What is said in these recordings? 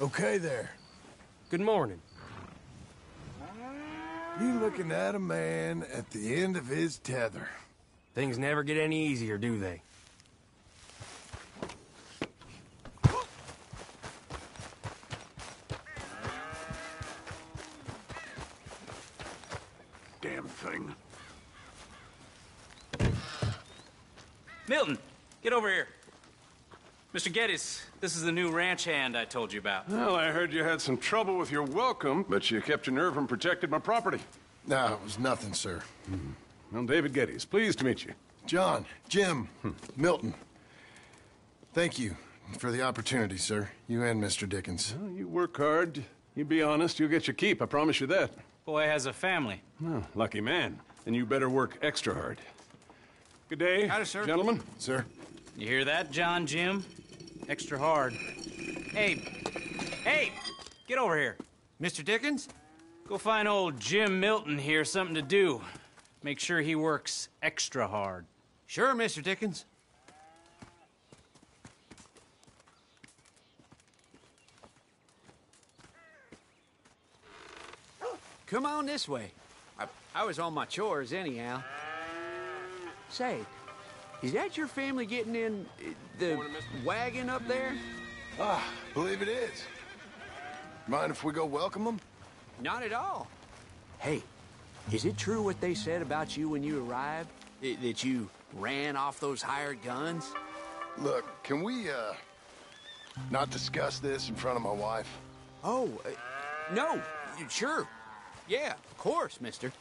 Okay there. Good morning. You looking at a man at the end of his tether. Things never get any easier, do they? Damn thing. Milton, get over here. Mr. Geddes, this is the new ranch hand I told you about. Well, I heard you had some trouble with your welcome, but you kept your nerve and protected my property. No, it was nothing, sir. Mm-hmm. Well, David Geddes, pleased to meet you. John, Jim, hmm. Milton. Thank you for the opportunity, sir. You and Mr. Dickens. Well, you work hard. You be honest, you'll get your keep, I promise you that. Boy has a family. Oh, lucky man. And you better work extra hard. Good day, Howdy, sir. gentlemen. Sir? You hear that, John Jim? Extra hard. Hey, hey, get over here. Mr. Dickens? Go find old Jim Milton here something to do. Make sure he works extra hard. Sure, Mr. Dickens. Come on this way. I, I was on my chores anyhow. Say, is that your family getting in the wagon up there? Ah, believe it is. Mind if we go welcome them? Not at all. Hey, is it true what they said about you when you arrived? I- that you ran off those hired guns? Look, can we, uh, not discuss this in front of my wife? Oh, uh, no, sure. Yeah, of course, mister.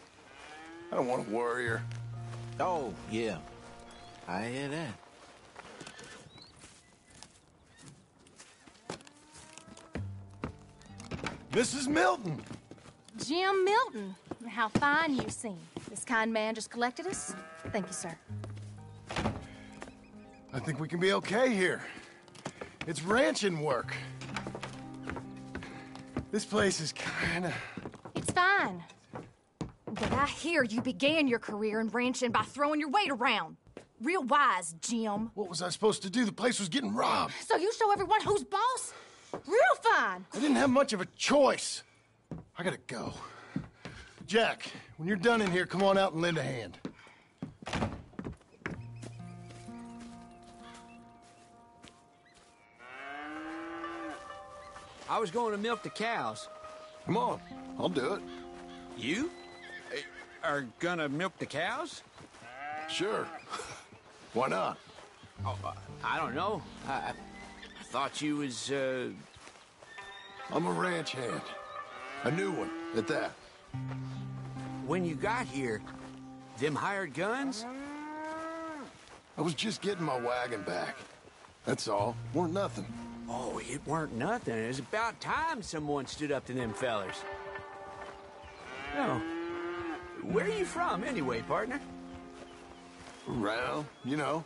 I don't want to worry her. Oh, yeah. I hear that. Mrs. Milton! Jim Milton. How fine you seem. This kind man just collected us. Thank you, sir. I think we can be okay here. It's ranching work. This place is kinda... It's fine. But I hear you began your career in ranching by throwing your weight around. Real wise, Jim. What was I supposed to do? The place was getting robbed. So you show everyone who's boss? Real fine. I didn't have much of a choice. I gotta go. Jack, when you're done in here, come on out and lend a hand. I was going to milk the cows. Come on, I'll do it. You uh, are gonna milk the cows? Sure. Why not? Oh, uh, I don't know. I, I thought you was, uh... I'm a ranch hand. A new one, at that. When you got here, them hired guns? I was just getting my wagon back. That's all. Weren't nothing. Oh, it weren't nothing. It was about time someone stood up to them fellers. No. Where are you from, anyway, partner? Around, you know.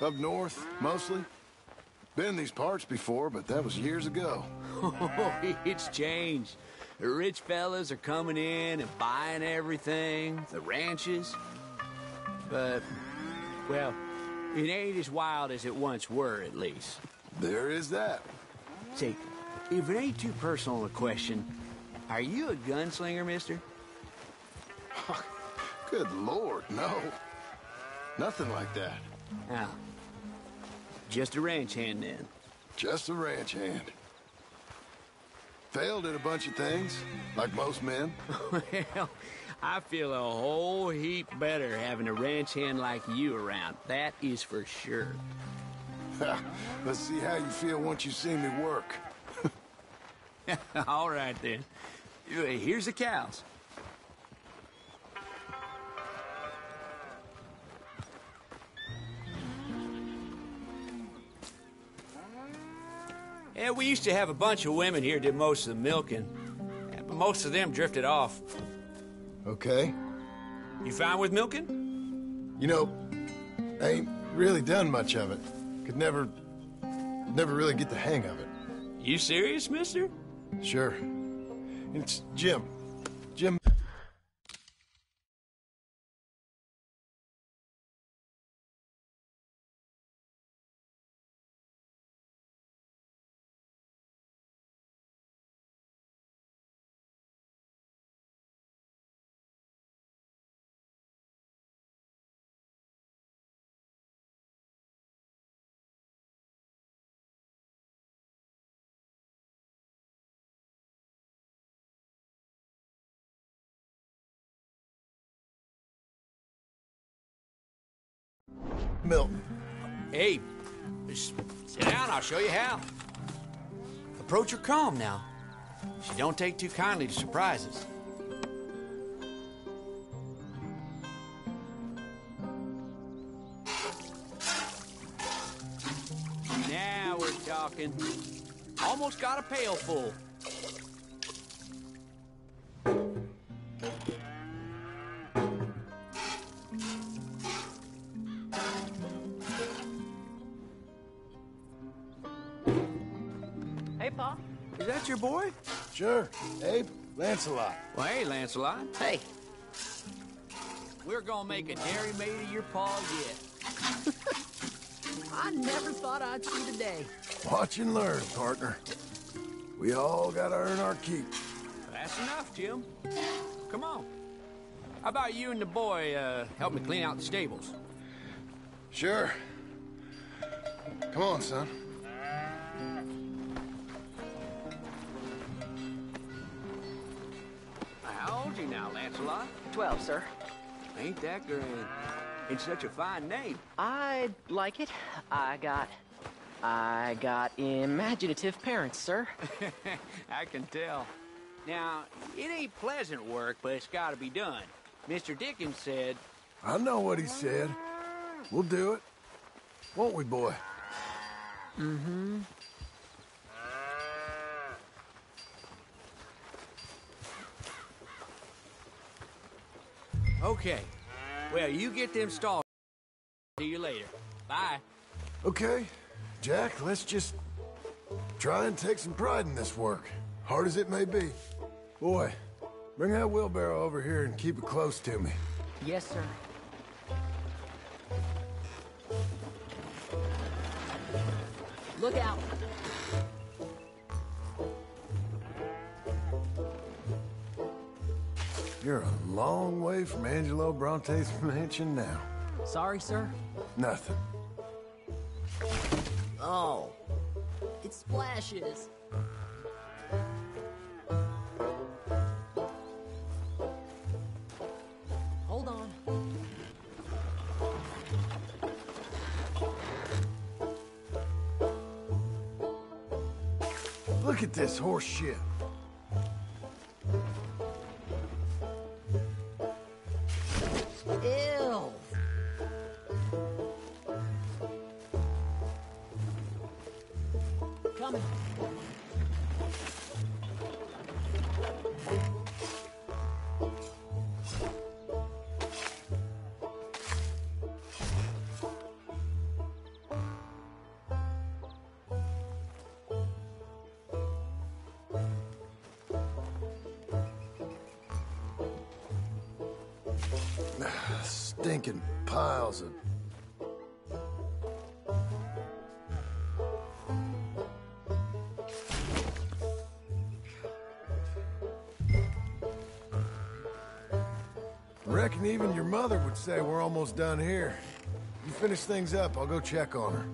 Up north, mostly. Been in these parts before, but that was years ago. Oh, it's changed. The rich fellas are coming in and buying everything, the ranches. But, well, it ain't as wild as it once were, at least. There is that. Say, if it ain't too personal a question, are you a gunslinger, mister? Good lord, no. Nothing like that. Ah. Just a ranch hand, then. Just a ranch hand. Failed at a bunch of things, like most men. well, I feel a whole heap better having a ranch hand like you around. That is for sure. Let's see how you feel once you see me work. All right, then. Here's the cows. Yeah, we used to have a bunch of women here did most of the milking. But most of them drifted off. Okay. You fine with milking? You know, I Ain't really done much of it. Could never, never really get the hang of it. You serious, mister? Sure. It's. Jim. Milton. Hey, sit down. I'll show you how. Approach her calm now. She don't take too kindly to surprises. Now we're talking. Almost got a pail full. Boy? Sure. Abe, Lancelot. Well, hey, Lancelot. Hey. We're gonna make a dairy maid of your paw yet. I never thought I'd see the day. Watch and learn, partner. We all gotta earn our keep. That's enough, Jim. Come on. How about you and the boy uh, help me clean out the stables? Sure. Come on, son. How you now, Lancelot? Twelve, sir. Ain't that grand? It's such a fine name. I like it. I got. I got imaginative parents, sir. I can tell. Now, it ain't pleasant work, but it's gotta be done. Mr. Dickens said, I know what he said. We'll do it. Won't we, boy? Mm-hmm. Okay, well, you get them stalls. See you later. Bye. Okay. Jack, let's just try and take some pride in this work, hard as it may be. Boy, bring that wheelbarrow over here and keep it close to me. Yes, sir. Look out. You're a long way from Angelo Bronte's mansion now. Sorry, sir. Nothing. Oh. It splashes. Hold on. Look at this horse shit. Mother would say we're almost done here. You finish things up, I'll go check on her.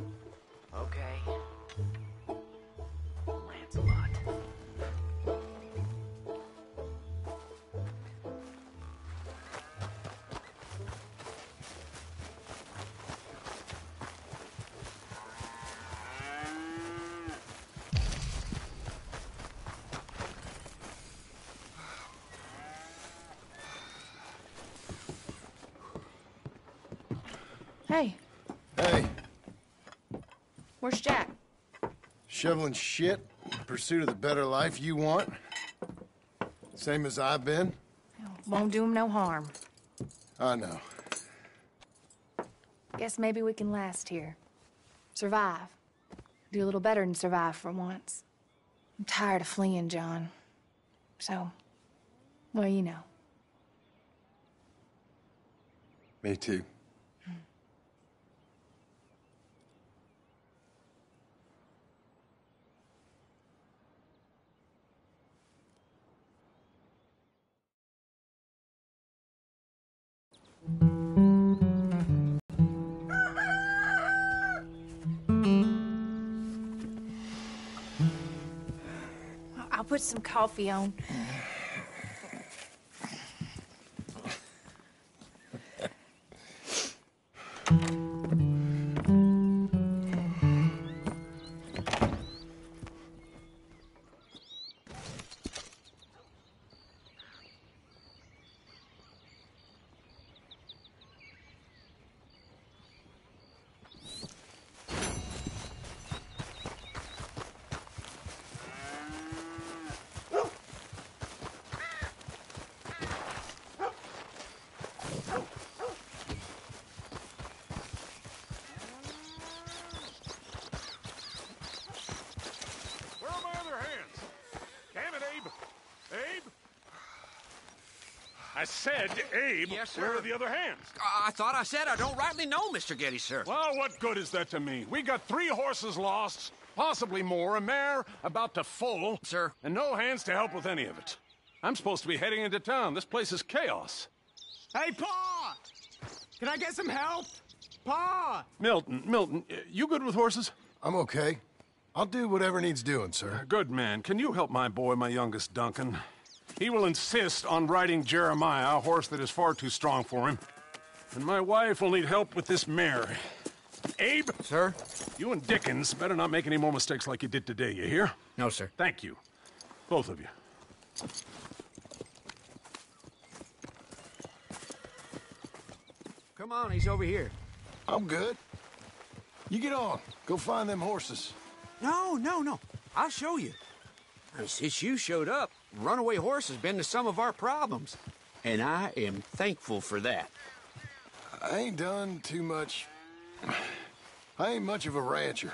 Shoveling shit in pursuit of the better life you want? Same as I've been? Won't do him no harm. I know. Guess maybe we can last here. Survive. Do a little better than survive for once. I'm tired of fleeing, John. So, well, you know. Me too. Some coffee on. I said, Abe, Yes, sir. where are the other hands? I thought I said I don't rightly know, Mr. Getty, sir. Well, what good is that to me? We got three horses lost, possibly more, a mare about to foal. Sir. And no hands to help with any of it. I'm supposed to be heading into town. This place is chaos. Hey, Pa! Can I get some help? Pa! Milton, Milton, uh, you good with horses? I'm okay. I'll do whatever needs doing, sir. Good man. Can you help my boy, my youngest Duncan? He will insist on riding Jeremiah, a horse that is far too strong for him. And my wife will need help with this mare. Abe? Sir? You and Dickens better not make any more mistakes like you did today, you hear? No, sir. Thank you. Both of you. Come on, he's over here. I'm good. You get on. Go find them horses. No, no, no. I'll show you. Since you showed up, runaway horse has been to some of our problems. And I am thankful for that. I ain't done too much. I ain't much of a rancher.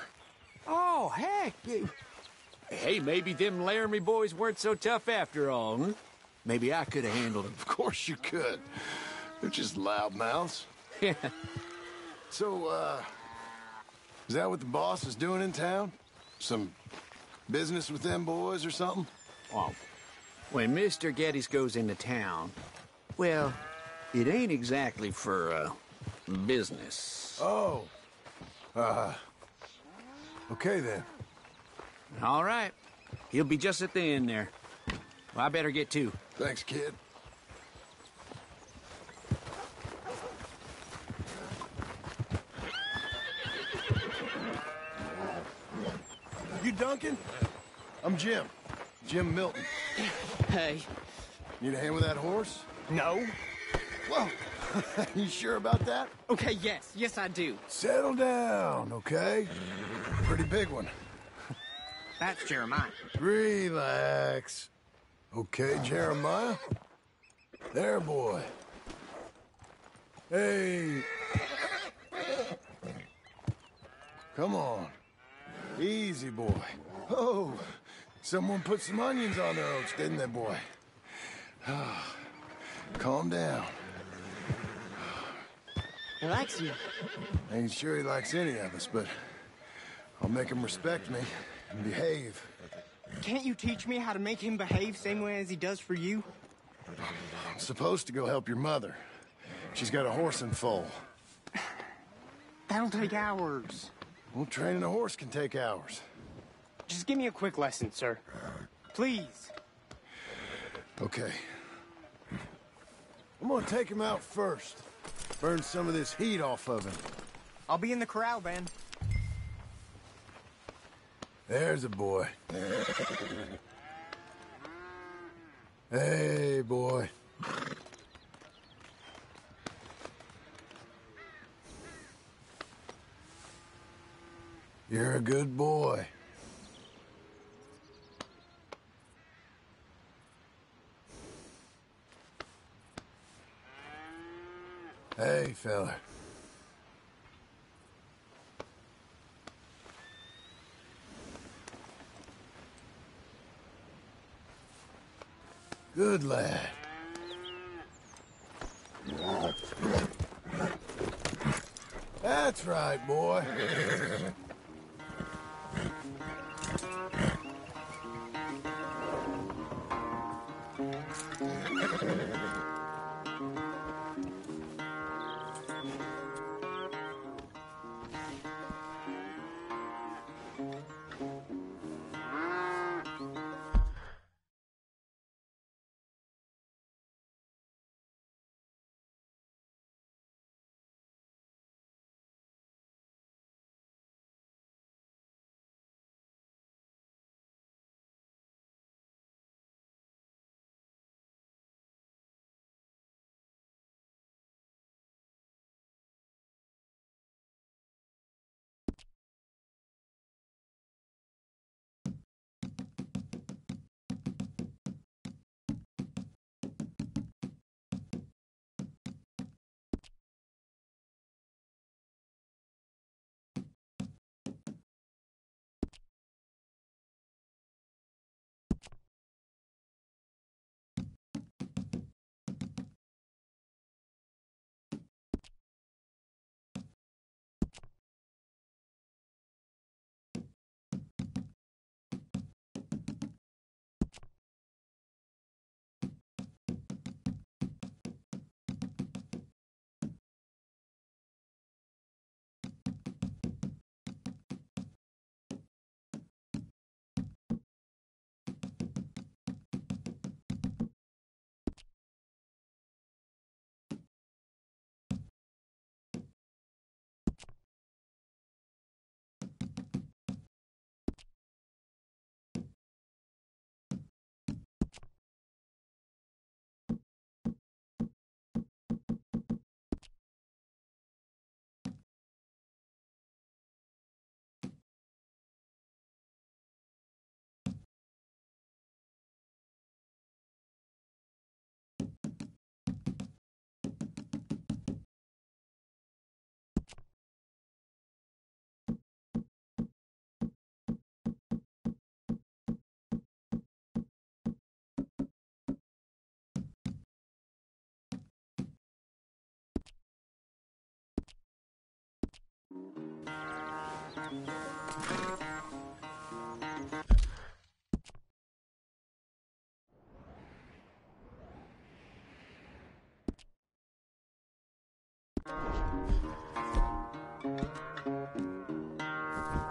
Oh, heck. Hey, maybe them Laramie boys weren't so tough after all, hmm? Maybe I could have handled them. Of course you could. They're just loudmouths. Yeah. So, uh, is that what the boss is doing in town? Some business with them boys or something? Well, when Mr. Geddes goes into town, well, it ain't exactly for, uh, business. Oh. Uh, okay then. All right. He'll be just at the end there. Well, I better get to. Thanks, kid. You Duncan? I'm Jim. Jim Milton. Hey. Need a hand with that horse? No? Whoa. you sure about that? Okay, yes. Yes, I do. Settle down, okay? Pretty big one. That's Jeremiah. Relax. Okay, Jeremiah. There, boy. Hey. Come on. Easy, boy. Oh, someone put some onions on their oats, didn't they, boy? Ah, Calm down. He likes you. I ain't sure he likes any of us, but I'll make him respect me and behave. Can't you teach me how to make him behave same way as he does for you? I'm supposed to go help your mother. She's got a horse in foal. That'll take hours. Well, training a horse can take hours. Just give me a quick lesson, sir. Please. Okay. I'm gonna take him out first. Burn some of this heat off of him. I'll be in the corral then. There's a boy. Hey, boy. You're a good boy. feller. Good lad. That's right, boy.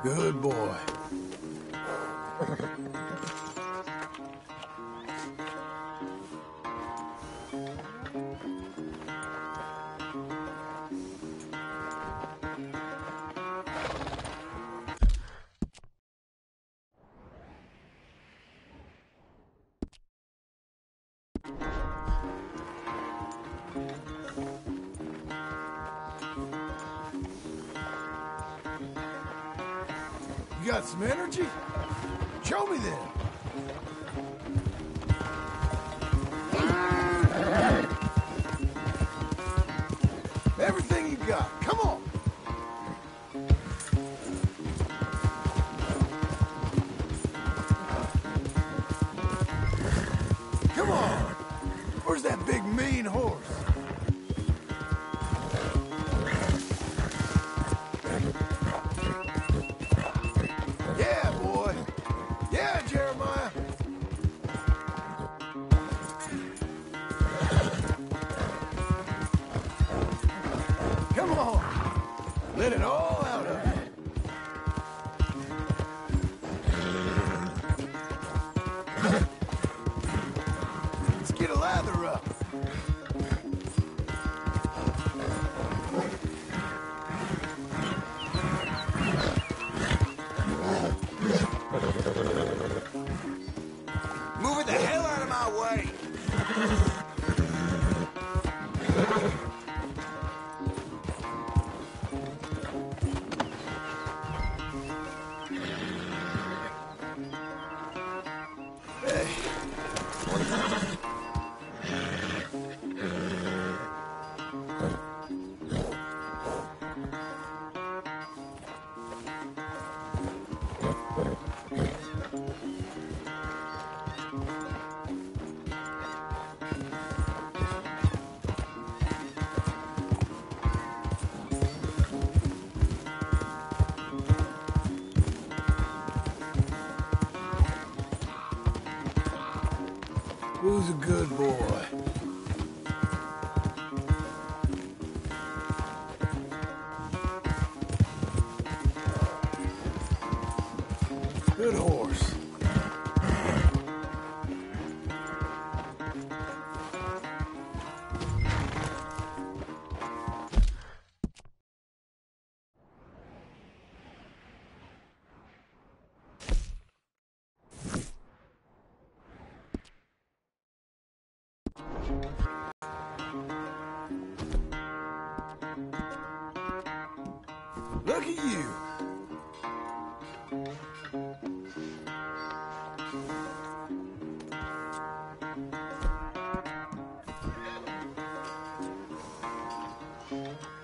Good boy. Some energy? Show me then.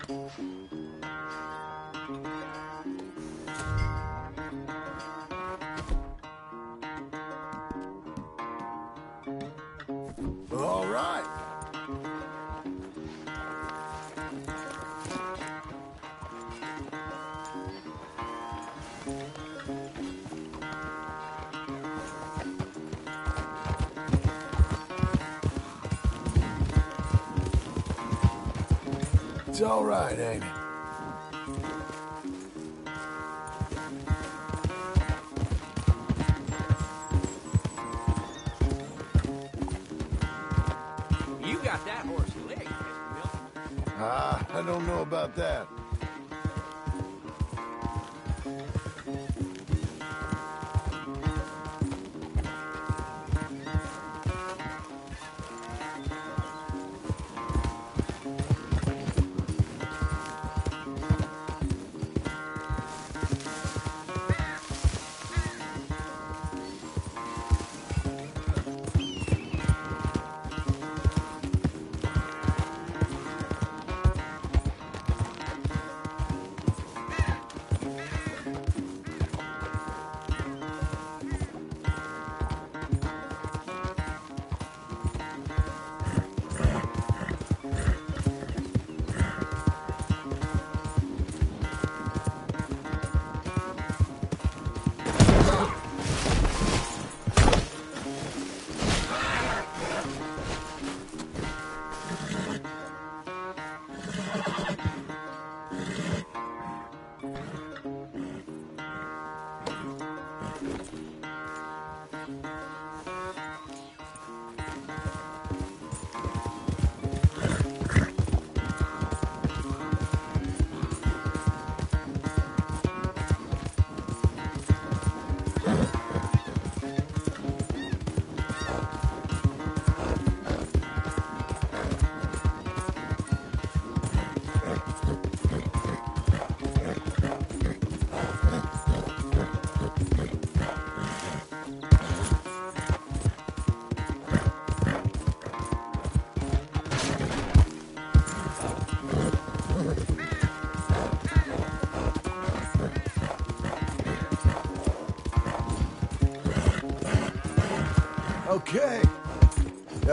Mm-hmm. It's all right, ain't it? You got that horse licked, Mr. Milton. Ah, I don't know about that.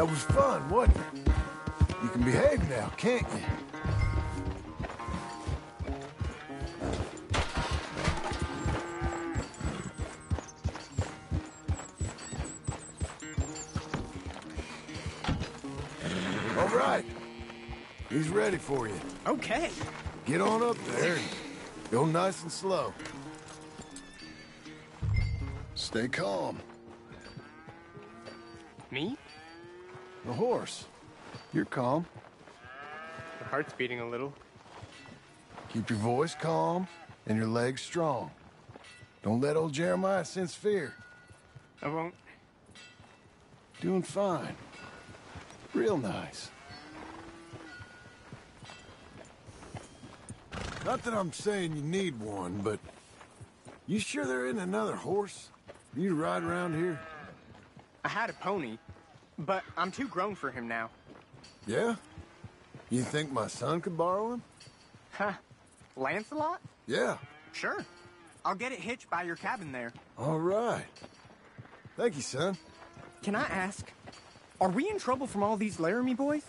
That was fun, wasn't it? You can behave now, can't you? All right. He's ready for you. Okay. Get on up there and go nice and slow. Stay calm. Calm. My heart's beating a little. Keep your voice calm and your legs strong. Don't let old Jeremiah sense fear. I won't. Doing fine. Real nice. Not that I'm saying you need one, but you sure there isn't another horse you to ride around here? I had a pony, but I'm too grown for him now. Yeah? You think my son could borrow him? Huh. Lancelot? Yeah. Sure. I'll get it hitched by your cabin there. All right. Thank you, son. Can I ask, are we in trouble from all these Laramie boys?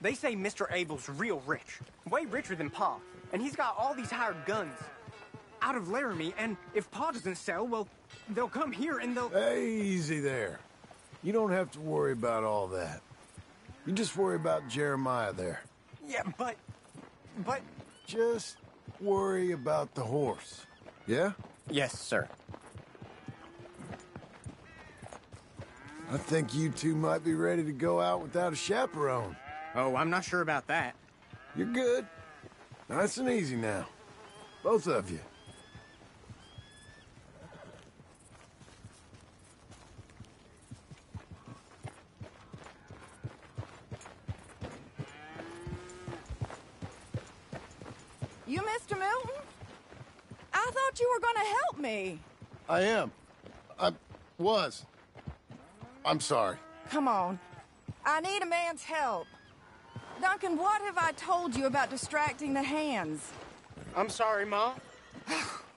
They say Mr. Abel's real rich, way richer than Pa, and he's got all these hired guns out of Laramie, and if Pa doesn't sell, well, they'll come here and they'll... Hey, Easy there. You don't have to worry about all that. You just worry about Jeremiah there. Yeah, but... But... Just worry about the horse. Yeah? Yes, sir. I think you two might be ready to go out without a chaperone. Oh, I'm not sure about that. You're good. Nice and easy now. Both of you. You Mr. Milton? I thought you were gonna help me. I am. I was. I'm sorry. Come on. I need a man's help. Duncan, what have I told you about distracting the hands? I'm sorry, Mom.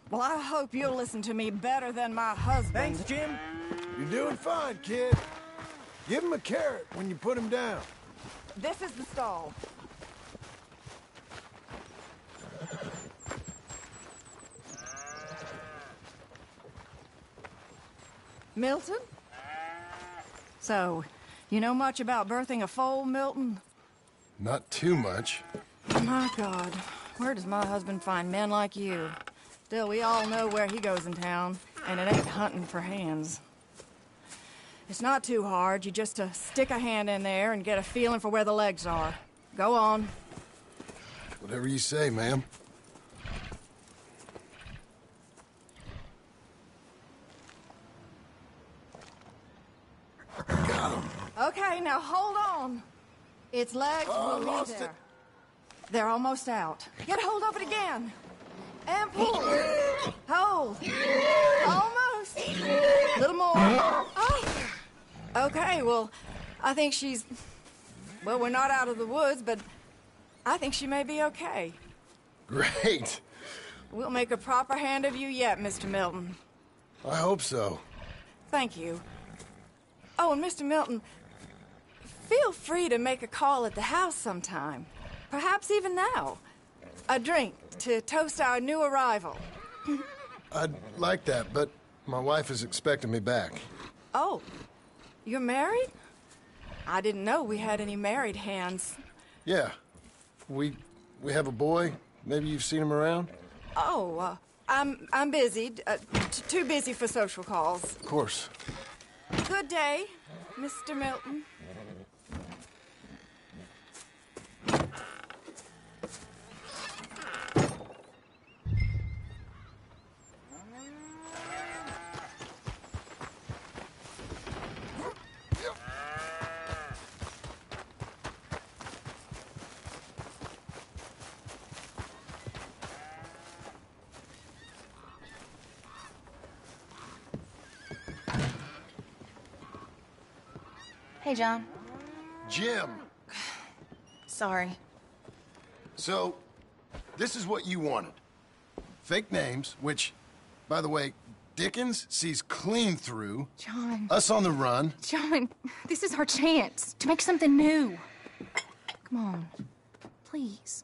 Well, I hope you'll listen to me better than my husband. Thanks, Jim. You're doing fine, kid. Give him a carrot when you put him down. This is the stall. Milton? So, you know much about birthing a foal, Milton? Not too much. My God, where does my husband find men like you? Still, we all know where he goes in town, and it ain't hunting for hands. It's not too hard. You just uh, stick a hand in there and get a feeling for where the legs are. Go on. Whatever you say, ma'am. Okay, now hold on. Its legs Oh, will be it. there. They're almost out. Get hold of it again. And pull. Hold. Almost. A little more. Oh. Okay, well, I think she's. Well, we're not out of the woods, but I think she may be okay. Great. We'll make a proper hand of you yet, Mr. Milton. I hope so. Thank you. Oh, and Mr. Milton, feel free to make a call at the house sometime. Perhaps even now. A drink to toast our new arrival. I'd like that, but my wife is expecting me back. Oh, you're married? I didn't know we had any married hands. Yeah. We we have a boy. Maybe you've seen him around? Oh, uh, I'm I'm busy. Uh, too busy for social calls. Of course. Good day, Mr. Milton. Hey, John. Jim. Sorry. So, this is what you wanted. Fake names, which, by the way, Dickens sees clean through. John. Us on the run. John, this is our chance to make something new. Come on. Please.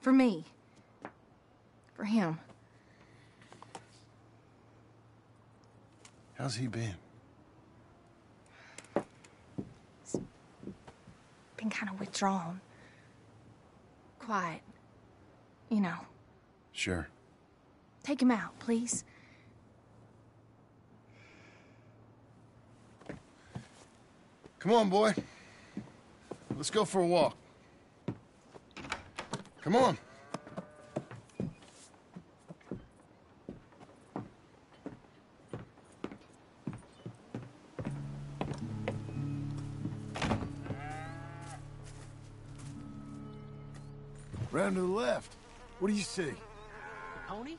For me. For him. How's he been? Been kind of withdrawn. Quiet. You know. Sure. Take him out, please. Come on, boy. Let's go for a walk. Come on. Round to the left. What do you see? A Pony?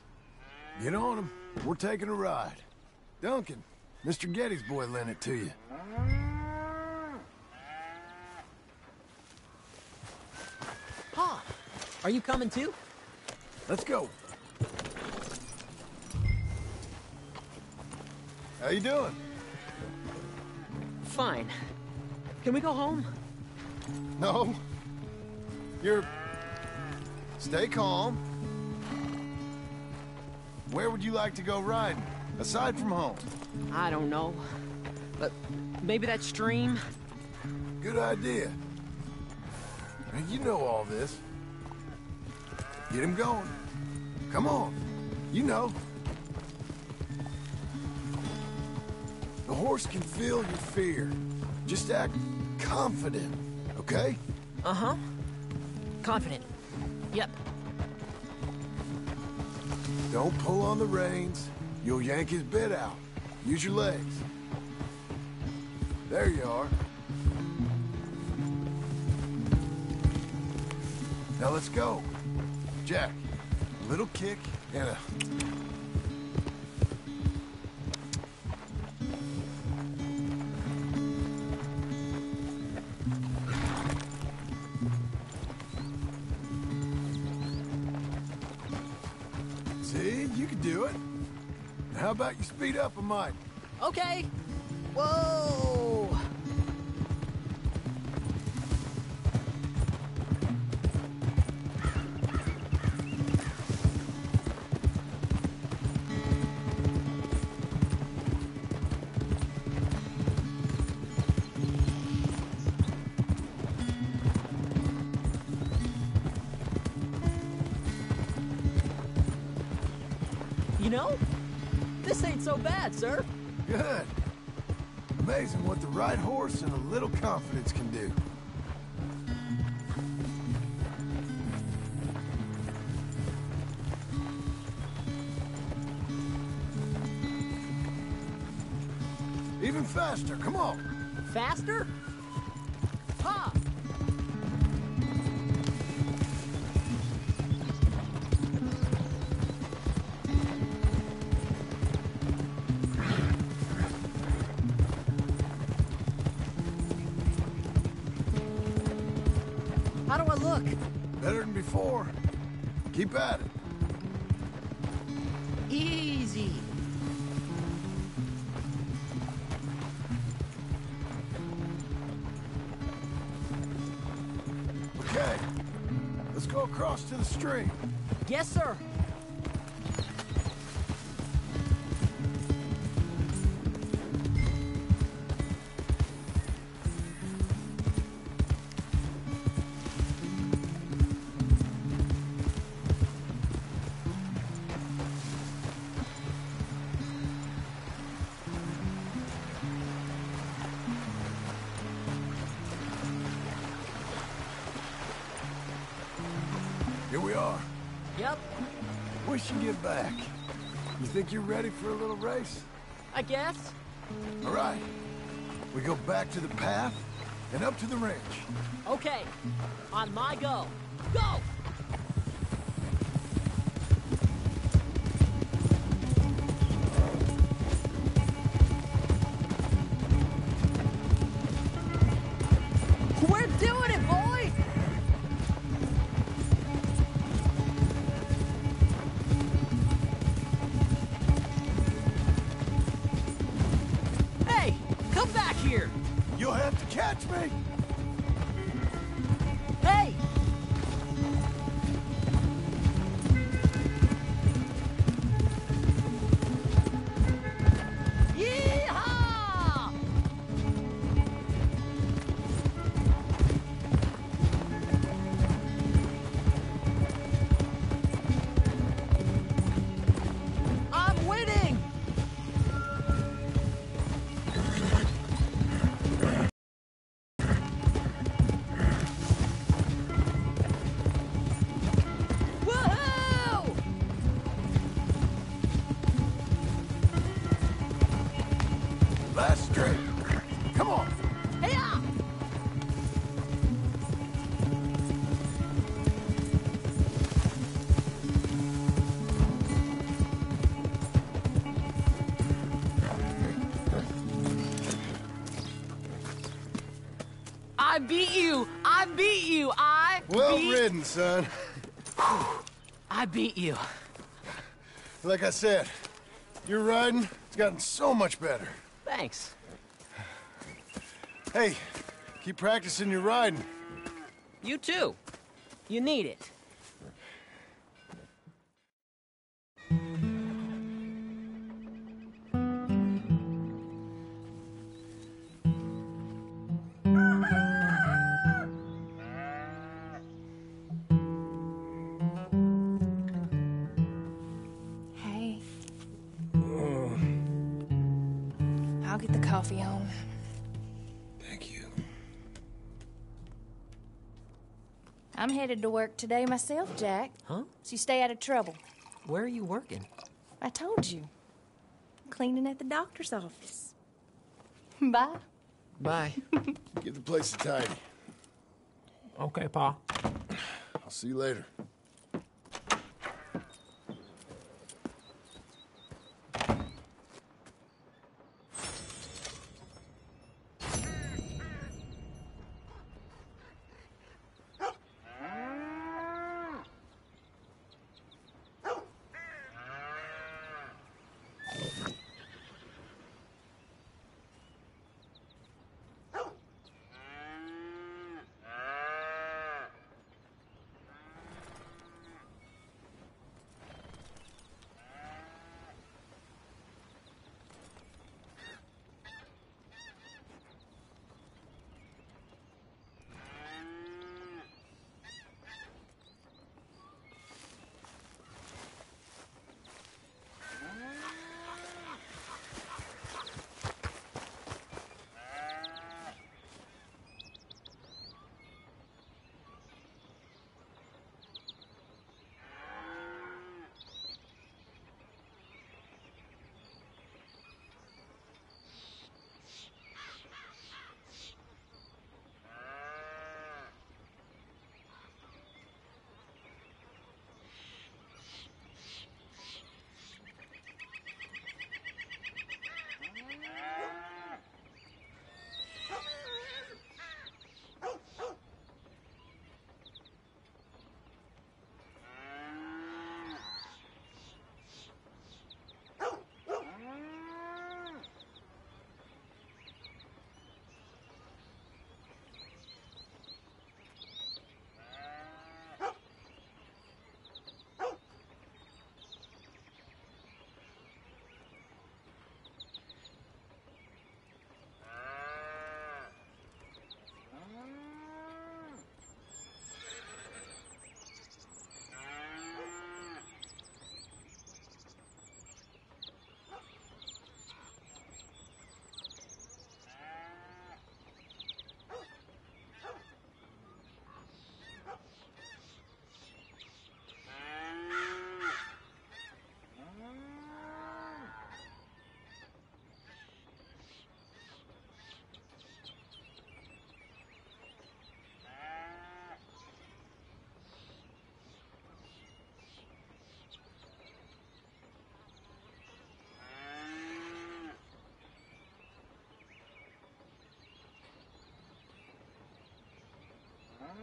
Get on him. We're taking a ride. Duncan, Mr. Geddes' boy lent it to you. Pa, are you coming too? Let's go. How you doing? Fine. Can we go home? No. You're... Stay calm. Where would you like to go riding, aside from home? I don't know. But maybe that stream? Good idea. You know all this. Get him going. Come on. You know. The horse can feel your fear. Just act confident, okay? Uh-huh. Confident. Yep. Don't pull on the reins. You'll yank his bit out. Use your legs. There you are. Now let's go. Jack, little kick and a... speed up a mite? Okay. Whoa! Sir. Good. Amazing what the right horse and a little confidence can do. Even faster, come on. Faster? Keep Should get back. You think you're ready for a little race? I guess. All right. We go back to the path and up to the ranch. Okay, on my. Go! Beat you! I beat you! I Well beat... ridden, son. I beat you. Like I said, your riding, it's gotten so much better. Thanks. Hey, keep practicing your riding. You too. You need it. Headed to work today myself, Jack. Huh? So you stay out of trouble. Where are you working? I told you. Cleaning at the doctor's office. Bye. Bye. Give the place a tidy. okay, Pa. I'll see you later.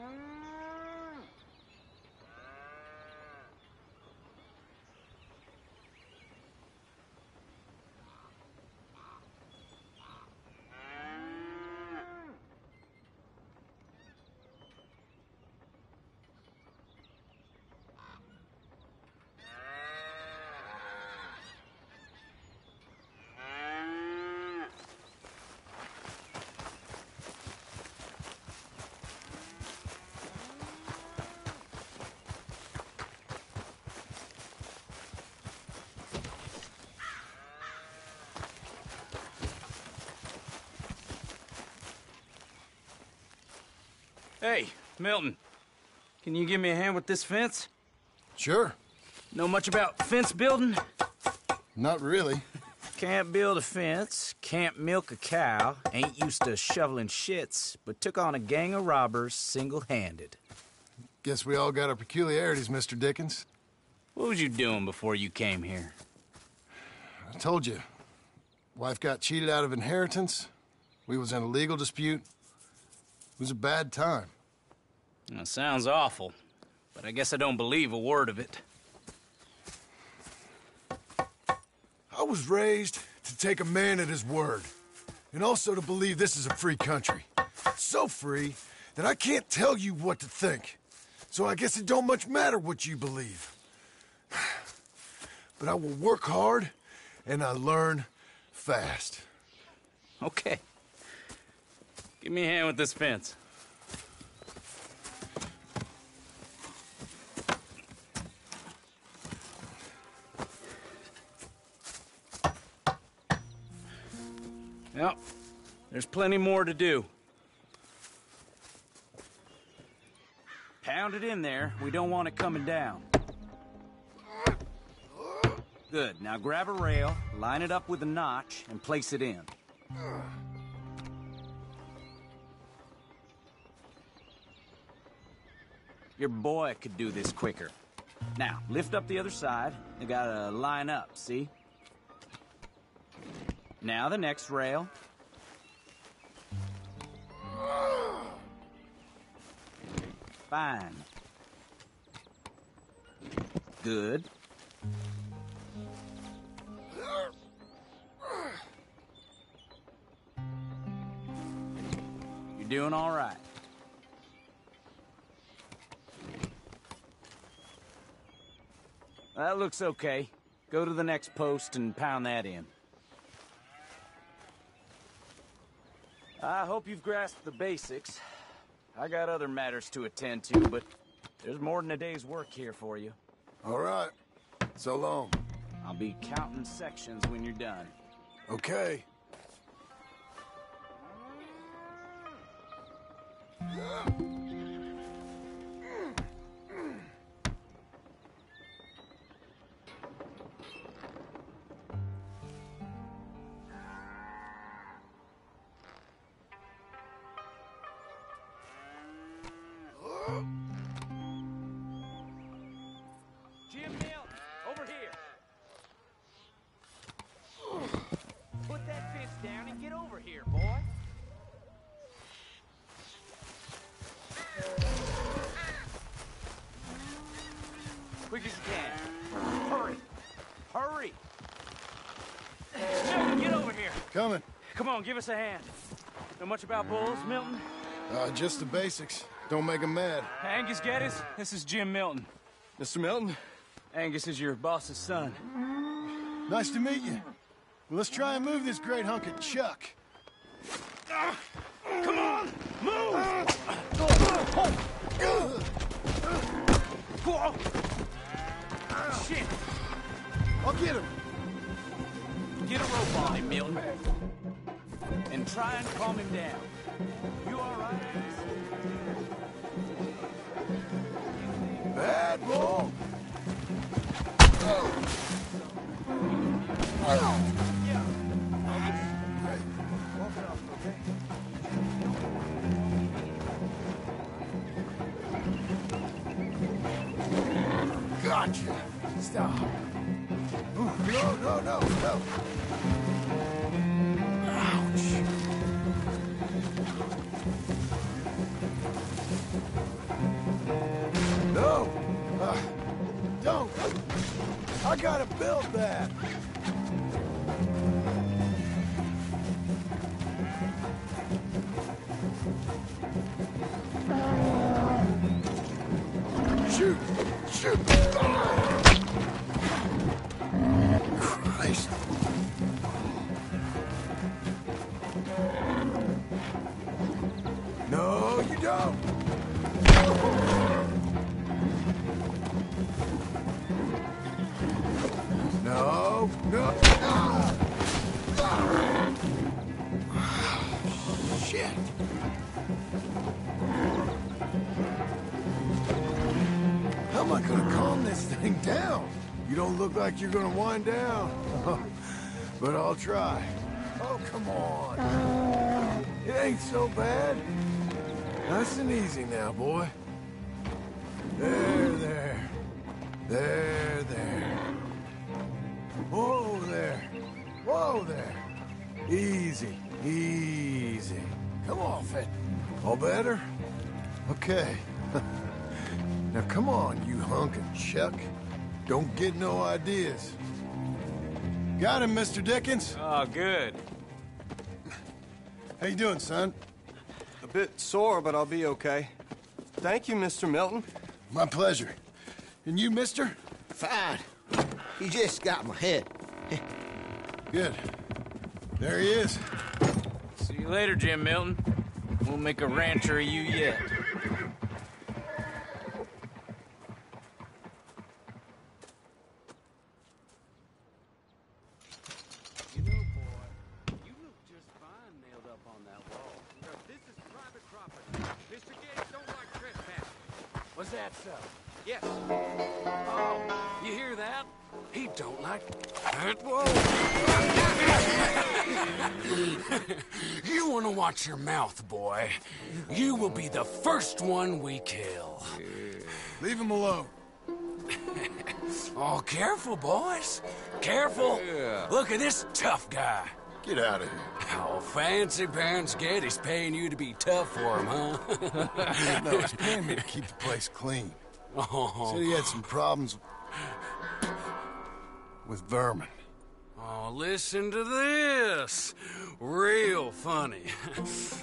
Mm. Hey, Milton. Can you give me a hand with this fence? Sure. Know much about fence building? Not really. Can't build a fence, can't milk a cow, ain't used to shoveling shits, but took on a gang of robbers single-handed. Guess we all got our peculiarities, Mr. Dickens. What was you doing before you came here? I told you. Wife got cheated out of inheritance. We was in a legal dispute. It was a bad time. That sounds awful, but I guess I don't believe a word of it. I was raised to take a man at his word, and also to believe this is a free country. So free that I can't tell you what to think. So I guess it don't much matter what you believe. But I will work hard, and I learn fast. Okay. Give me a hand with this fence. There's plenty more to do. Pound it in there. We don't want it coming down. Good. Now grab a rail, line it up with a notch, and place it in. Your boy could do this quicker. Now, lift up the other side. You gotta line up, see? Now the next rail. Fine. Good. You're doing all right. That looks okay. Go to the next post and pound that in. I hope you've grasped the basics. I got other matters to attend to, but there's more than a day's work here for you. All right. So long. I'll be counting sections when you're done. Okay. On, give us a hand. Know much about bulls, Milton? Uh, just the basics. Don't make make 'em mad. Angus Geddes, this is Jim Milton. Mr. Milton? Angus is your boss's son. Nice to meet you. Well, let's try and move this great hunk of chuck. Come on, move! Shit! I'll get him. Get a rope on him, Milton. Try and calm him down. You all right? Build that. Look like you're gonna wind down. but I'll try. Oh, come on. It ain't so bad. Nice and easy now, boy. There, there. There, there. Whoa there. Whoa there. Easy, easy. Come off it. All better? Okay. now come on, you hunk of chuck. Don't get no ideas. Got him, Mr. Dickens? Oh, good. How you doing, son? A bit sore, but I'll be okay. Thank you, Mr. Milton. My pleasure. And you, mister? Fine. He just got my head. Good. There he is. See you later, Jim Milton. We'll make a rancher of you yet. You know, boy, you look just fine. That so? Yes. Oh, you hear that? He don't like that. Whoa. you want to watch your mouth, boy. You will be the first one we kill. Leave him alone. Oh, careful, boys. Careful. Yeah. Look at this tough guy. Get out of here. Fancy pants Geddes' paying you to be tough for him, huh? no, he's paying me to keep the place clean. Oh. Said he had some problems with vermin. Oh, listen to this. Real funny.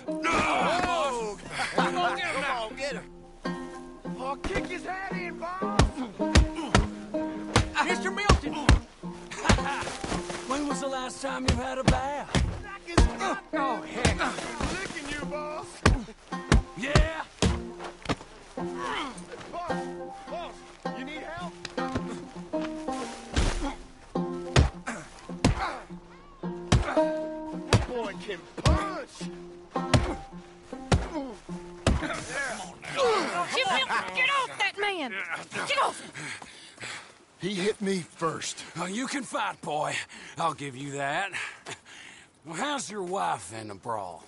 Oh! Come on, get him Come on, get him. Oh, kick his head in, boss! Mr. Milton! Was the last time you had a bath? Oh, heck. Licking you, boss. Yeah? Boss, boss, you need help? That boy can punch. Jim Milton, get off that man! Get off! He hit me first. Oh, you can fight, boy. I'll give you that. Well, how's your wife in the brawl?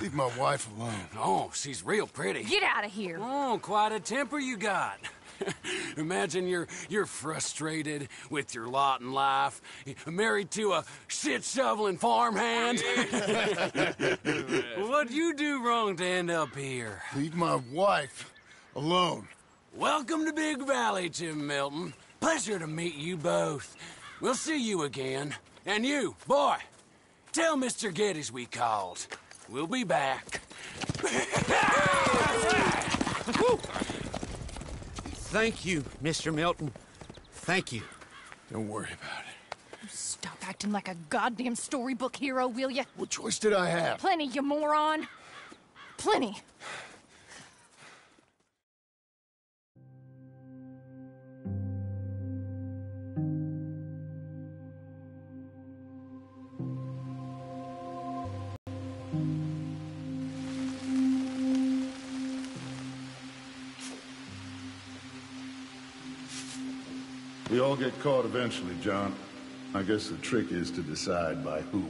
Leave my wife alone. Oh, she's real pretty. Get out of here! Oh, quite a temper you got. Imagine you're you're frustrated with your lot in life, married to a shit shoveling farmhand. What'd you do wrong to end up here? Leave my wife alone. Welcome to Big Valley, Jim Milton. Pleasure to meet you both. We'll see you again. And you, boy, tell Mr. Geddes we called. We'll be back. Thank you, Mr. Milton. Thank you. Don't worry about it. Stop acting like a goddamn storybook hero, will you? What choice did I have? Plenty, you moron. Plenty. All get caught eventually, John. I guess the trick is to decide by who.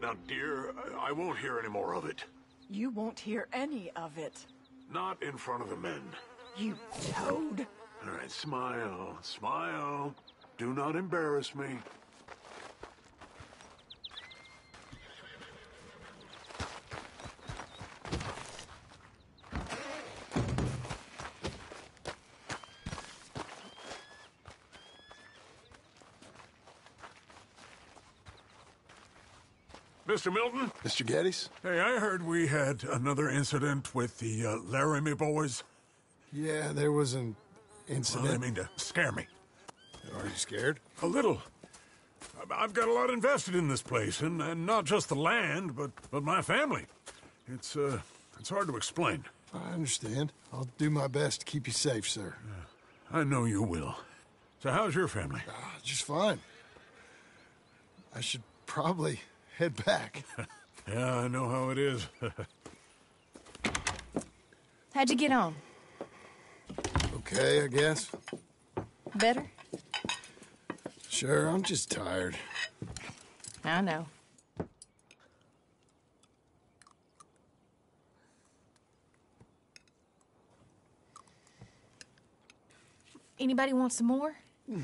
Now, dear, I, I won't hear any more of it. You won't hear any of it. Not in front of the men. You toad. All right, smile, smile. Do not embarrass me. Mr. Milton? Mr. Geddes? Hey, I heard we had another incident with the uh, Laramie boys. Yeah, there was an Well, incident. they mean to scare me. Are you scared? A little. I- I've got a lot invested in this place, and, and not just the land, but, but my family. It's, uh, it's hard to explain. I understand. I'll do my best to keep you safe, sir. I know you will. So how's your family? Ah, just fine. I should probably head back. yeah, I know how it is. How'd you get on? okay, I guess. Better? Sure, I'm just tired. I know. Anybody want some more? no,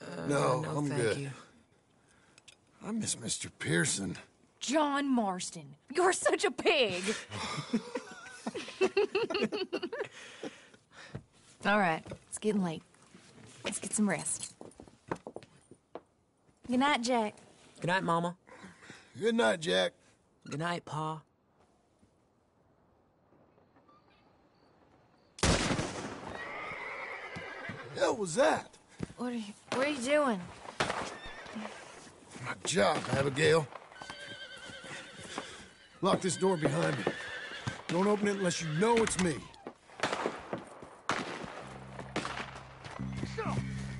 uh, no, I'm thank good. you. I miss Mr. Pearson. John Marston, you're such a pig. All right, it's getting late. Let's get some rest. Good night, Jack. Good night, Mama. Good night, Jack. Good night, Pa. hell was that? What are you, what are you doing? My job, Abigail. Lock this door behind me. Don't open it unless you know it's me.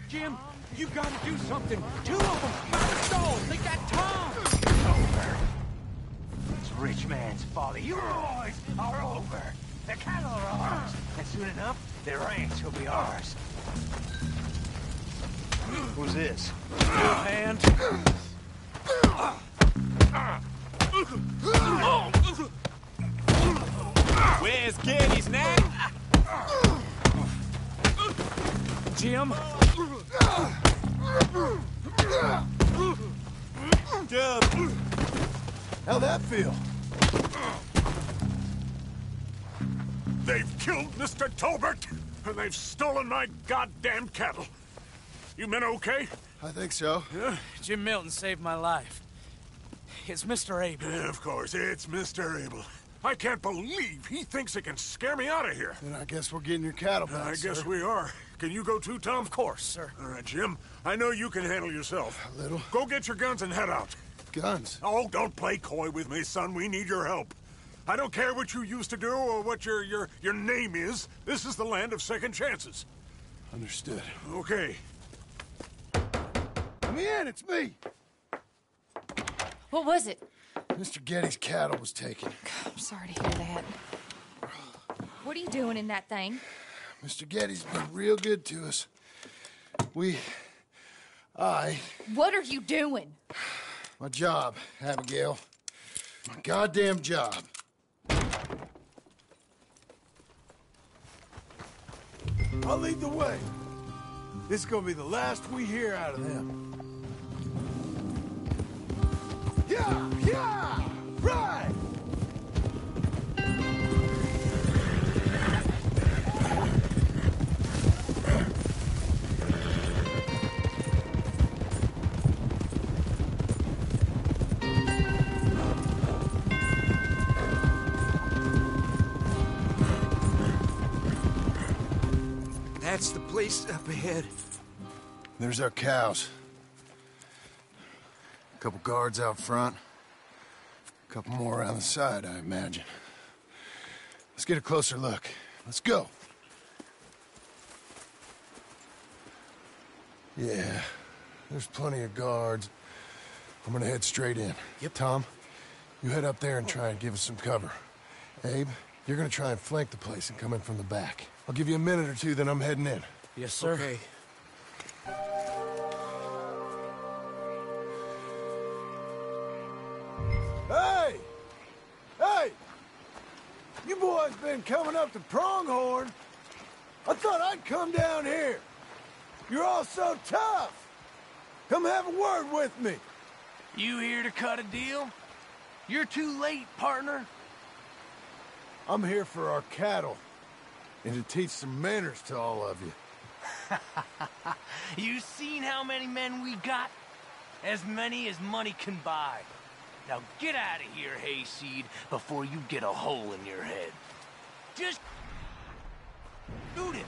Jim. You gotta do something. Two of them got the stalls. They got Tom. Over. It's rich man's folly. You boys are over. The cattle are ours. And soon enough, the ranch will be ours. Who's this? hand. Where's Geddes now? Jim? Dub. How'd that feel? They've killed Mr. Tolbert, and they've stolen my goddamn cattle. You men okay? I think so. Yeah? Jim Milton saved my life. It's Mr. Abel. Yeah, of course, it's Mr. Abel. I can't believe he thinks he can scare me out of here. Then I guess we're getting your cattle back, I guess we are. Can you go too, Tom? Of course, sir. All right, Jim. I know you can handle yourself. A little. Go get your guns and head out. Guns? Oh, don't play coy with me, son. We need your help. I don't care what you used to do or what your your your name is. This is the land of second chances. Understood. Okay. Come in, it's me. What was it? Mr. Geddes' cattle was taken. I'm sorry to hear that. What are you doing in that thing? Mr. Geddes' been real good to us. We... I... What are you doing? My job, Abigail. My goddamn job. I'll lead the way. This is gonna be the last we hear out of them. Yeah! Yeah! Right! That's the place up ahead. There's our cows. A couple guards out front. A couple more around the side, I imagine. Let's get a closer look. Let's go. Yeah, there's plenty of guards. I'm gonna head straight in. Yep. Tom, you head up there and try and give us some cover. Abe, you're gonna try and flank the place and come in from the back. I'll give you a minute or two, then I'm heading in. Yes, sir. Okay. Up to Pronghorn. I thought I'd come down here. You're all so tough. Come have a word with me. You here to cut a deal? You're too late, partner. I'm here for our cattle and to teach some manners to all of you. you seen how many men we got? As many as money can buy. Now get out of here, Hayseed, before you get a hole in your head. Just shoot him.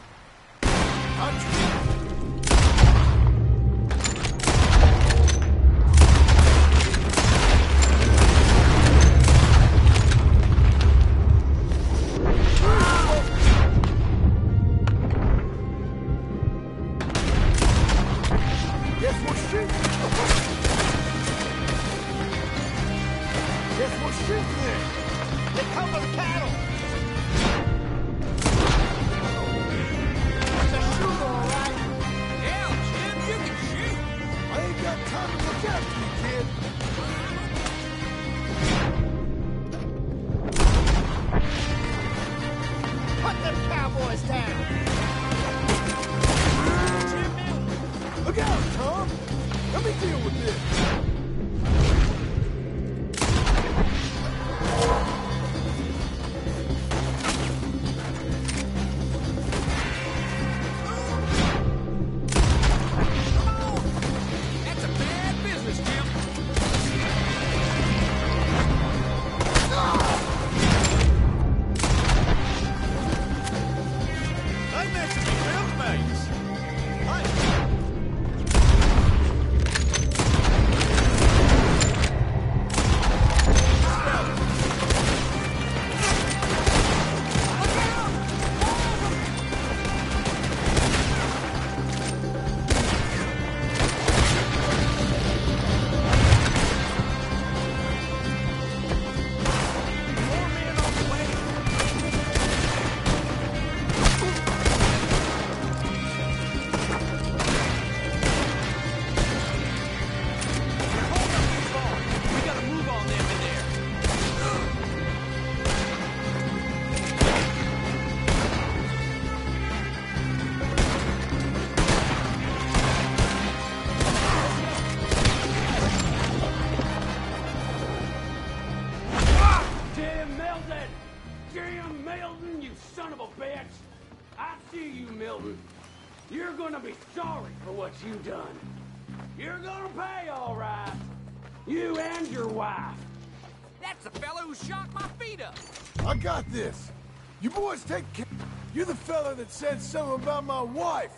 Boys take care. You're the fella that said something about my wife.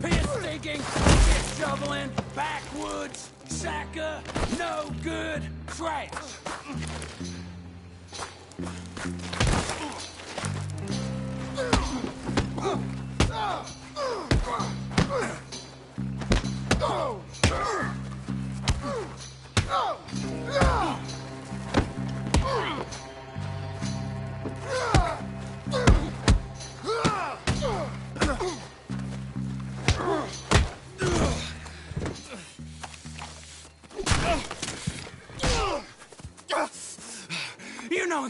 Piss stinking, shit shoveling, backwoods, sacker, no good, trash.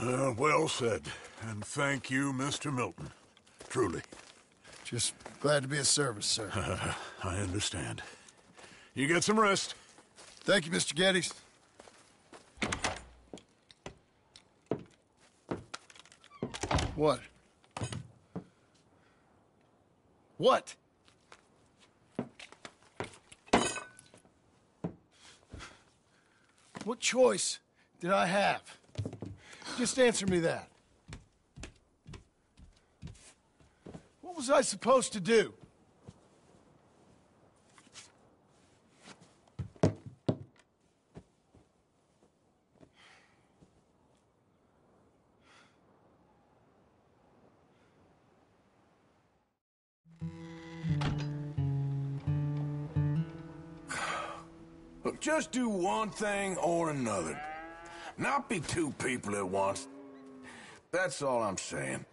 Uh, well said. And thank you, Mr. Milton. Truly. Just glad to be of service, sir. I understand. You get some rest. Thank you, Mr. Geddes. What? What? What choice did I have? Just answer me that. What was I supposed to do? Look, just do one thing or another. Not be two people at once. That's all I'm saying.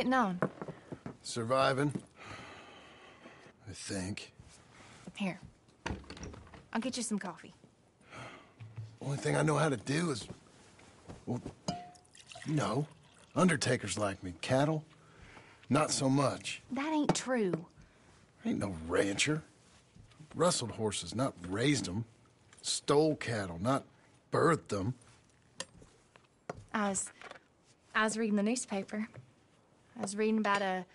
Getting on? Surviving. I think. Here. I'll get you some coffee. Only thing I know how to do is. Well, you know, undertakers like me. Cattle, not so much. That ain't true. I ain't no rancher. Rustled horses, not raised them. Stole cattle, not birthed them. I was I was reading the newspaper. I was reading about a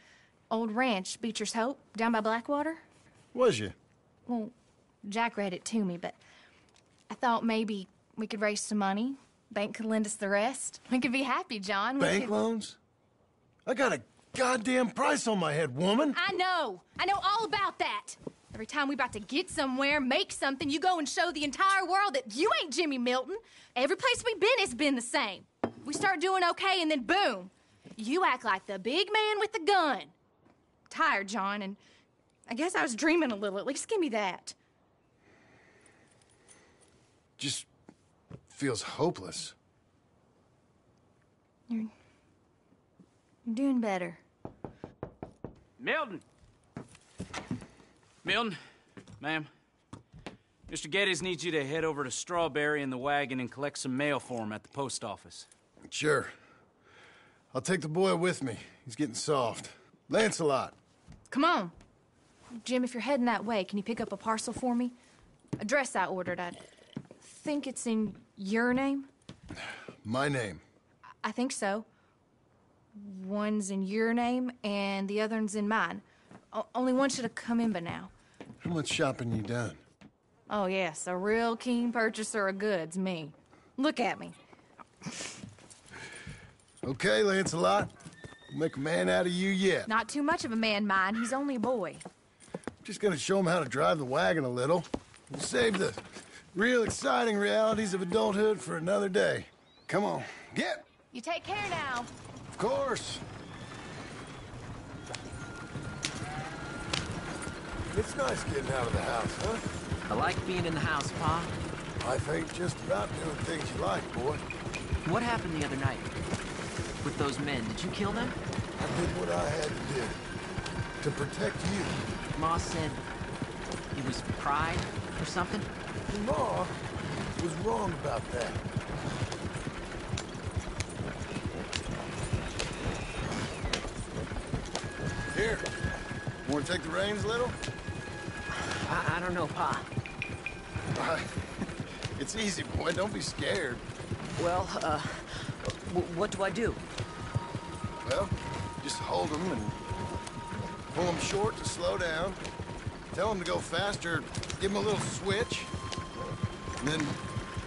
old ranch, Beecher's Hope, down by Blackwater. Was you? Well, Jack read it to me, but I thought maybe we could raise some money. Bank could lend us the rest. We could be happy, John. We Bank could- loans? I got a goddamn price on my head, woman. I know. I know all about that. Every time we about to get somewhere, make something, you go and show the entire world that you ain't Jimmy Milton. Every place we've been, it's been the same. We start doing okay, and then boom, you act like the big man with the gun. Tired, John, and I guess I was dreaming a little. At least give me that. Just feels hopeless. You're, you're doing better. Milton! Milton, ma'am. Mr. Geddes needs you to head over to Strawberry in the wagon and collect some mail for him at the post office. Sure. I'll take the boy with me. He's getting soft. Lancelot. Come on. Jim, if you're heading that way, can you pick up a parcel for me? A dress I ordered. I think it's in your name. My name. I think so. One's in your name, and the other's in mine. O- only one should have come in by now. How much shopping you done? Oh, yes, a real keen purchaser of goods, me. Look at me. Okay, Lancelot. We'll make a man out of you yet. Not too much of a man, mine. He's only a boy. Just gonna show him how to drive the wagon a little. We'll save the real exciting realities of adulthood for another day. Come on, get. You take care now. Of course. It's nice getting out of the house, huh? I like being in the house, Pa. Life ain't just about doing things you like, boy. What happened the other night? With those men, did you kill them? I did what I had to do. To protect you. Ma said it was pride or something? Ma was wrong about that. Here. Want to take the reins a little? I, I don't know, Pa. Uh, it's easy, boy. Don't be scared. Well, uh, what do I do? Well, just hold them and pull them short to slow down. Tell them to go faster. Give them a little switch. And then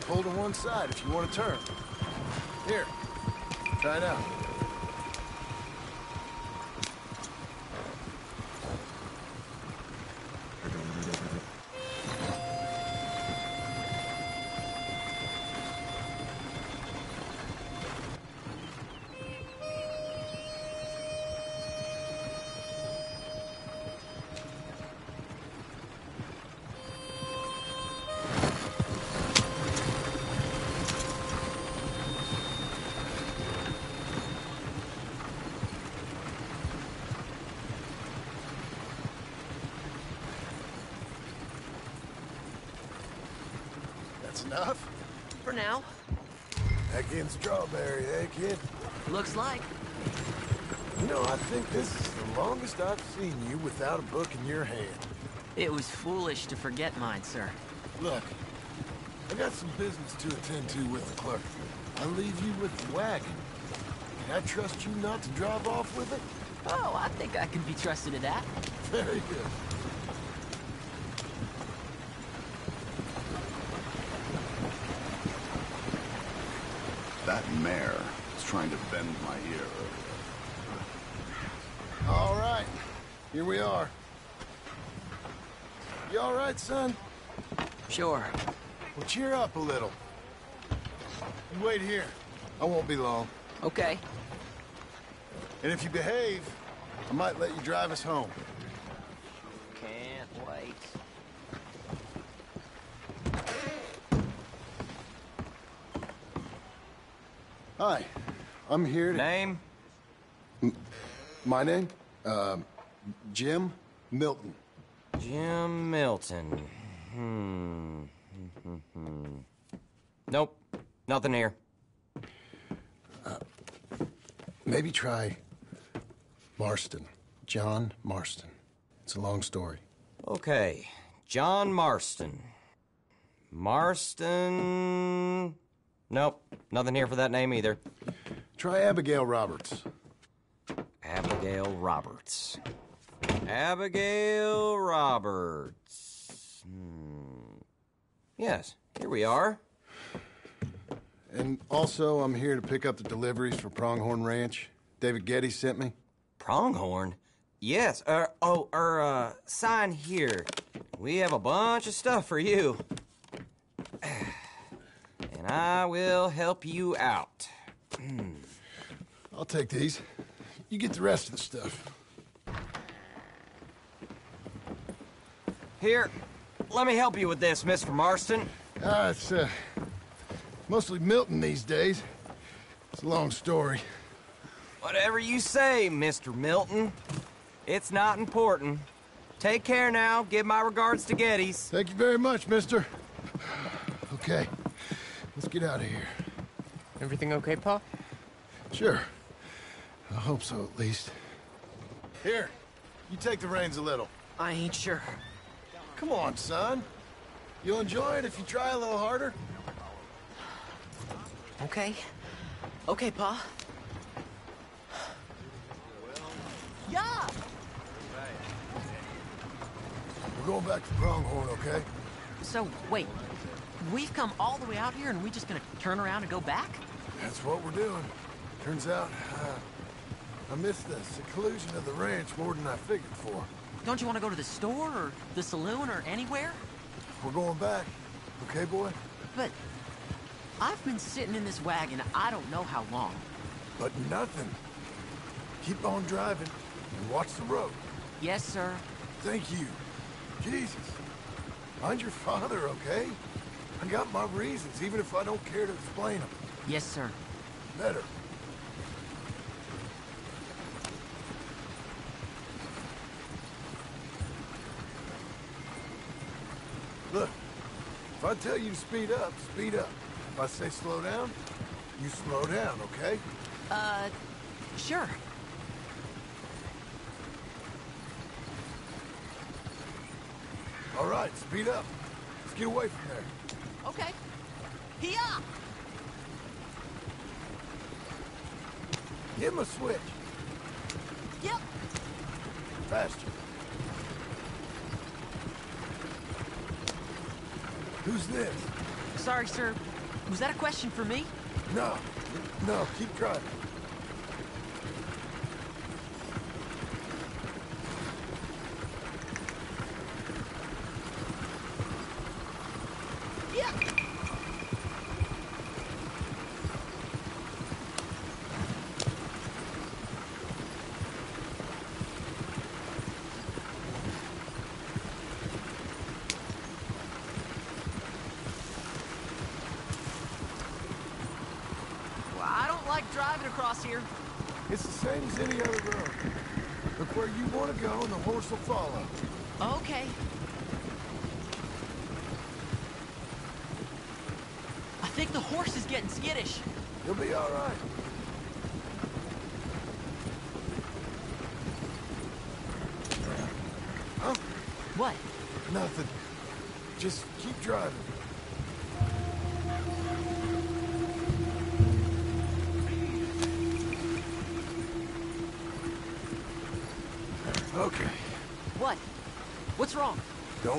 pull to one side if you want to turn. Here, try it out. Now. Again, strawberry, eh, kid? Looks like. You know, I think this is the longest I've seen you without a book in your hand. It was foolish to forget mine, sir. Look, I got some business to attend to with the clerk. I'll leave you with the wagon. Can I trust you not to drive off with it? Oh, I think I can be trusted to that. Very good. That mare is trying to bend my ear. All right, here we are. You all right, son? Sure. Well, cheer up a little. You wait here. I won't be long. Okay. And if you behave, I might let you drive us home. Can't wait. Hi, I'm here to... Name? My name? Um, Jim Milton. Jim Milton. Hmm. nope. Nothing here. Maybe try Marston. John Marston. It's a long story. Okay. John Marston. Marston. Nope. Nothing here for that name either. Try Abigail Roberts. Abigail Roberts. Abigail Roberts. Hmm. Yes, here we are. And also, I'm here to pick up the deliveries for Pronghorn Ranch. David Geddes sent me. Pronghorn? Yes. Er, oh, er, uh, sign here. We have a bunch of stuff for you. I will help you out. I'll take these. You get the rest of the stuff. Here, let me help you with this, Mr. Marston. Ah, it's, uh, mostly Milton these days. It's a long story. Whatever you say, Mr. Milton. It's not important. Take care now. Give my regards to Geddes. Thank you very much, mister. Okay, let's get out of here. Everything okay, Pa? Sure. I hope so, at least. Here, you take the reins a little. I ain't sure. Come on, son. You'll enjoy it if you try a little harder. Okay. Okay, Pa. Yeah! We're going back to Pronghorn, okay? So, wait. We've come all the way out here and we just gonna turn around and go back? That's what we're doing. Turns out, uh, I missed the seclusion of the ranch more than I figured for. Don't you want to go to the store or the saloon or anywhere? We're going back, okay, boy? But I've been sitting in this wagon I don't know how long. But nothing. Keep on driving and watch the road. Yes, sir. Thank you. Jesus. Find your father, okay? I got my reasons, even if I don't care to explain them. Yes, sir. Better. Look, if I tell you to speed up, speed up. If I say slow down, you slow down, okay? Uh, sure. All right, speed up. Let's get away from there. Okay. Here! Give him a switch. Yep. Faster. Who's this? Sorry, sir. Was that a question for me? No. No, keep driving. Yeah. Well, I don't like driving across here. It's the same as any other road. Look where you want to go and the horse will follow. Okay. I think the horse is getting skittish. You'll be all right. Huh? What? Nothing. Just keep driving.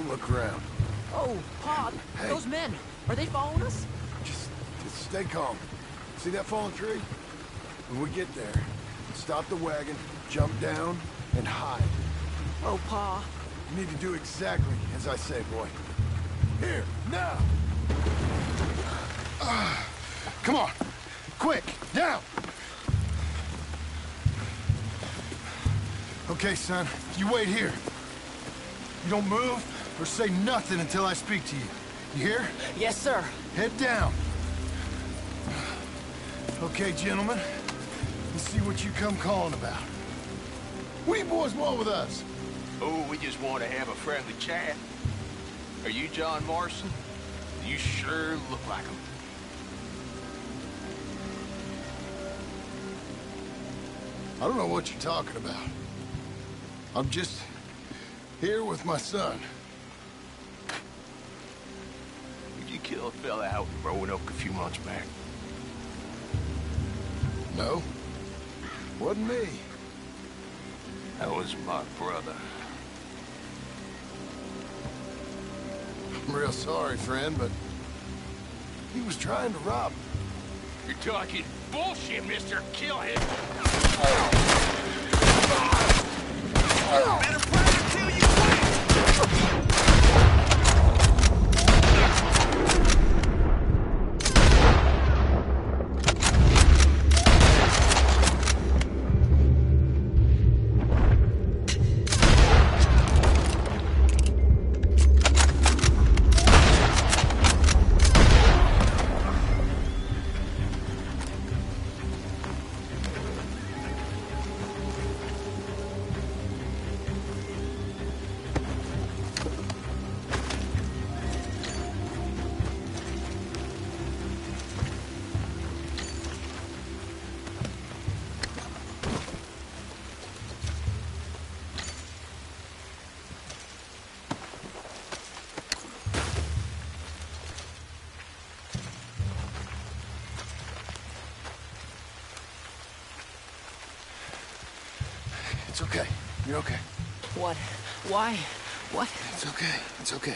Look around. Oh, Pa, Hey. those men. Are they following us? Just, just stay calm. See that fallen tree? When we get there, stop the wagon, jump down, and hide. Oh, Pa. You need to do exactly as I say, boy. Here, now! Ah, come on, quick, down! Okay, son, you wait here. You don't move or say nothing until I speak to you. You hear? Yes, sir. Head down. Okay, gentlemen. Let's see what you come calling about. What do you boys want with us? Oh, we just want to have a friendly chat. Are you John Marston? You sure look like him. I don't know what you're talking about. I'm just here with my son. Out in Roanoke a few months back? No. Wasn't me. That was my brother. I'm real sorry, friend, but he was trying to rob. You're talking bullshit, mister. Kill him. Oh. Better It's okay. You're okay. What? Why? What? It's okay. It's okay.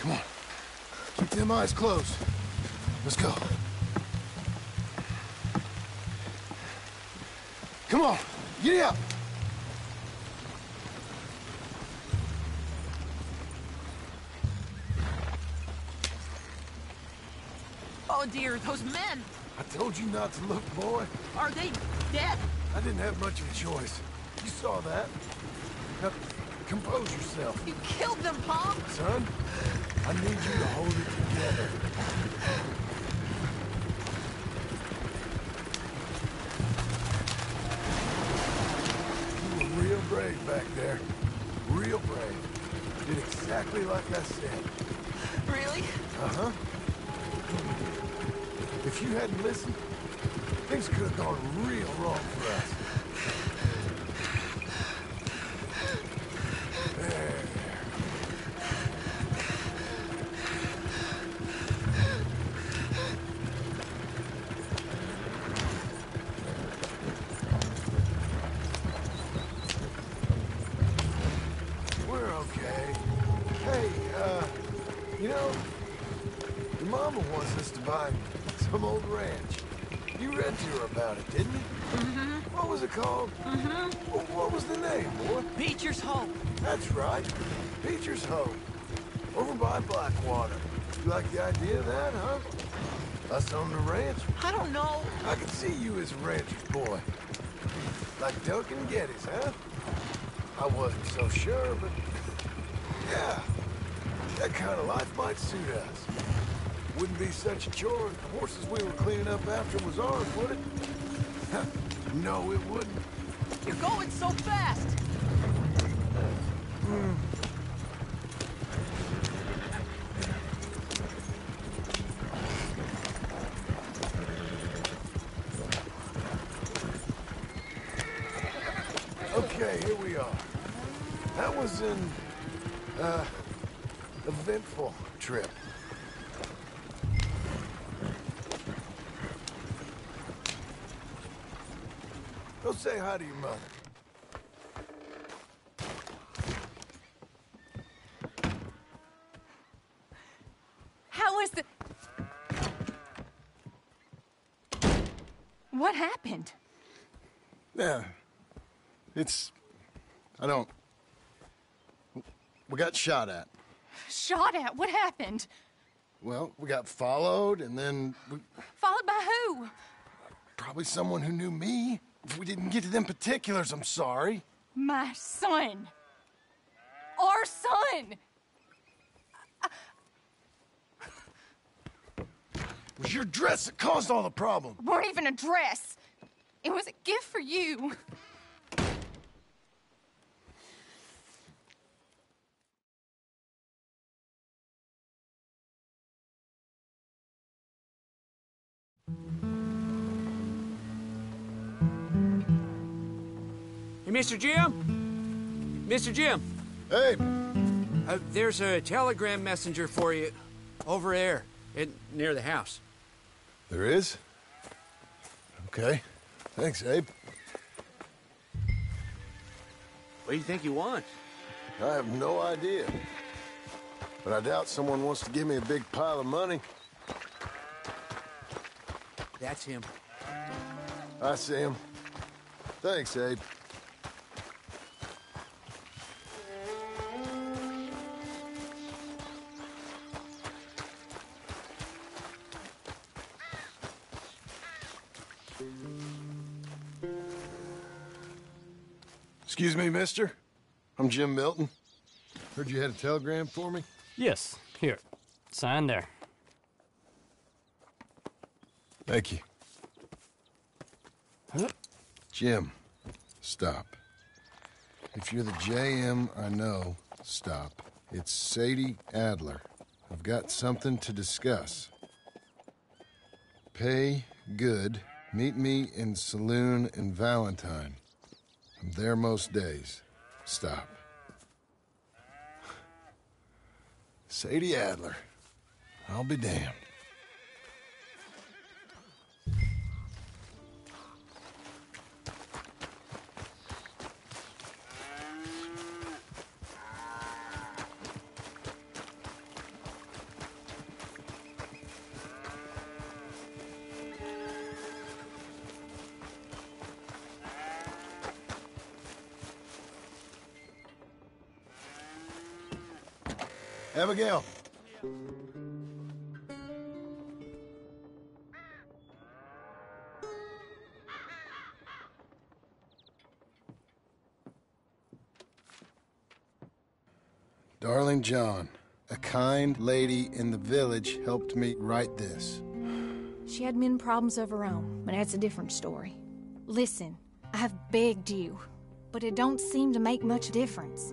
Come on. Keep them eyes closed. Let's go. Come on. Get up. Oh, dear, those men. I told you not to look, boy. Are they dead? I didn't have much of a choice. You saw that. Now, compose yourself. You killed them, Pop! Son, I need you to hold it together. You were real brave back there. Real brave. Did exactly like I said. Really? Uh-huh. If you hadn't listened, things could have gone real wrong for us. Wouldn't be such a chore if the horses we were cleaning up after was ours, would it? no, it wouldn't. You're going so fast. Hmm. Okay, here we are. That was an, uh, eventful trip. Go say hi to your mother. How was the... What happened? Yeah. It's... I don't... We got shot at. Shot at? What happened? Well, we got followed, and then we... Followed by who? Probably someone who knew me. If we didn't get to them particulars, I'm sorry. My son. Our son. It was your dress that caused all the problem. It weren't even a dress. It was a gift for you. Hey, Mr. Jim? Mr. Jim? Hey. Uh, there's a telegram messenger for you over there in, near the house. There is? Okay. Thanks, Abe. What do you think he wants? I have no idea. But I doubt someone wants to give me a big pile of money. That's him. I see him. Thanks, Abe. Excuse me, mister. I'm Jim Milton. Heard you had a telegram for me? Yes, here. Sign there. Thank you. Huh? Jim, stop. If you're the JM I know, stop. It's Sadie Adler. I've got something to discuss. Pay good. Meet me in saloon in Valentine. There most days. Stop. Sadie Adler. I'll be damned. Darling John, a kind lady in the village helped me write this. She had men problems of her own, but that's a different story. Listen, I have begged you. but it don't seem to make much difference.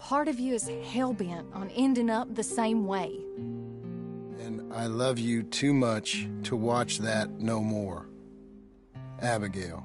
Part of you is hell bent on ending up the same way. And I love you too much to watch that no more. Abigail.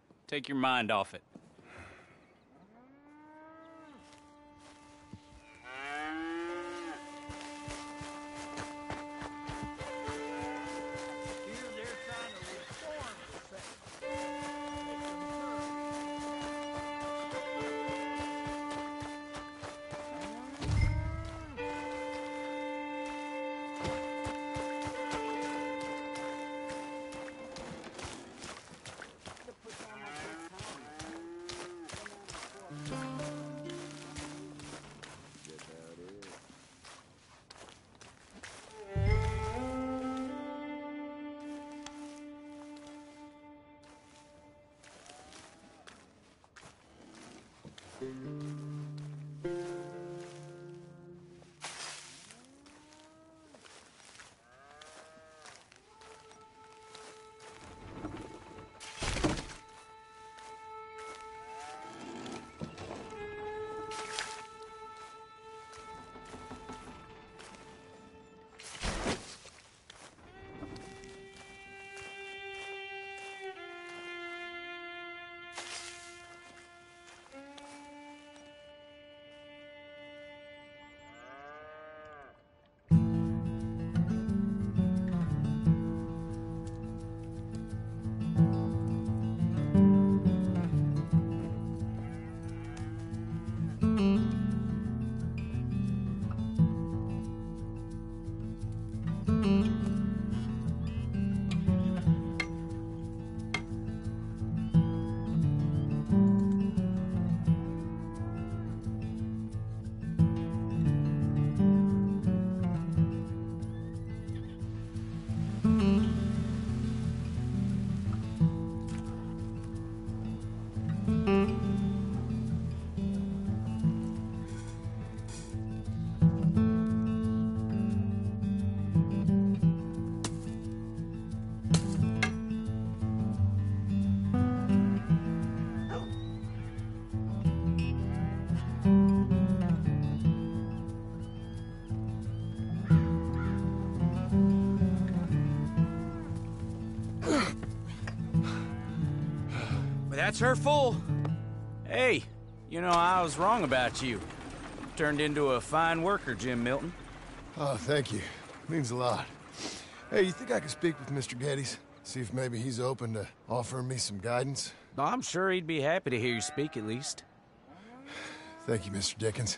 Take your mind off it. That's her full. Hey, you know, I was wrong about you. Turned into a fine worker, Jim Milton. Oh, thank you. Means a lot. Hey, you think I could speak with Mr. Geddes? See if maybe he's open to offering me some guidance? I'm sure he'd be happy to hear you speak at least. Thank you, Mr. Dickens.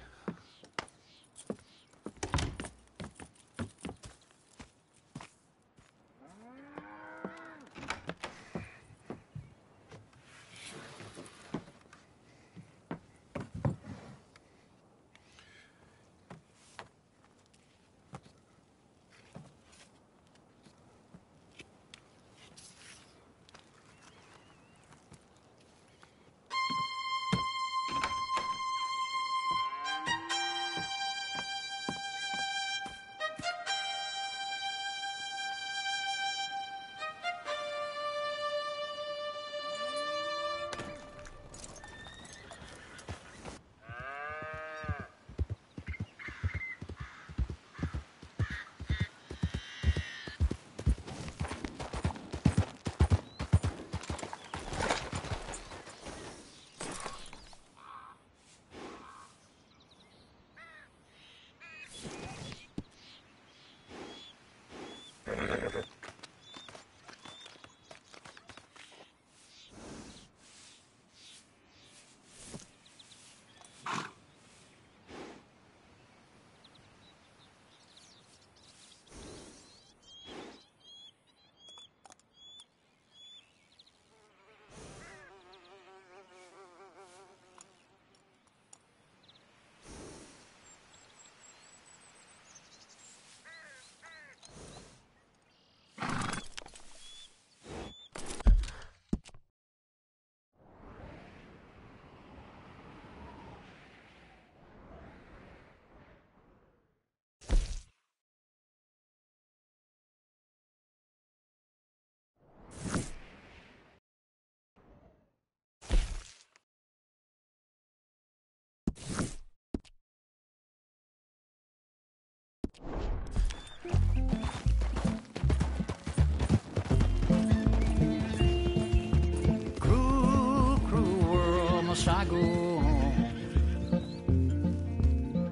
Saigon.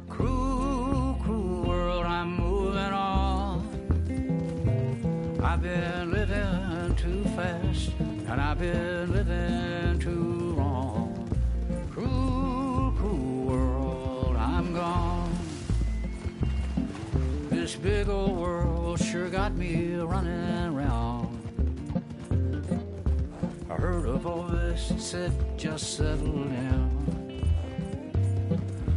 Cruel, cruel world, I'm moving on. I've been living too fast, and I've been living too long. Cruel, cruel world, I'm gone. This big old world sure got me running. Said, just settle down.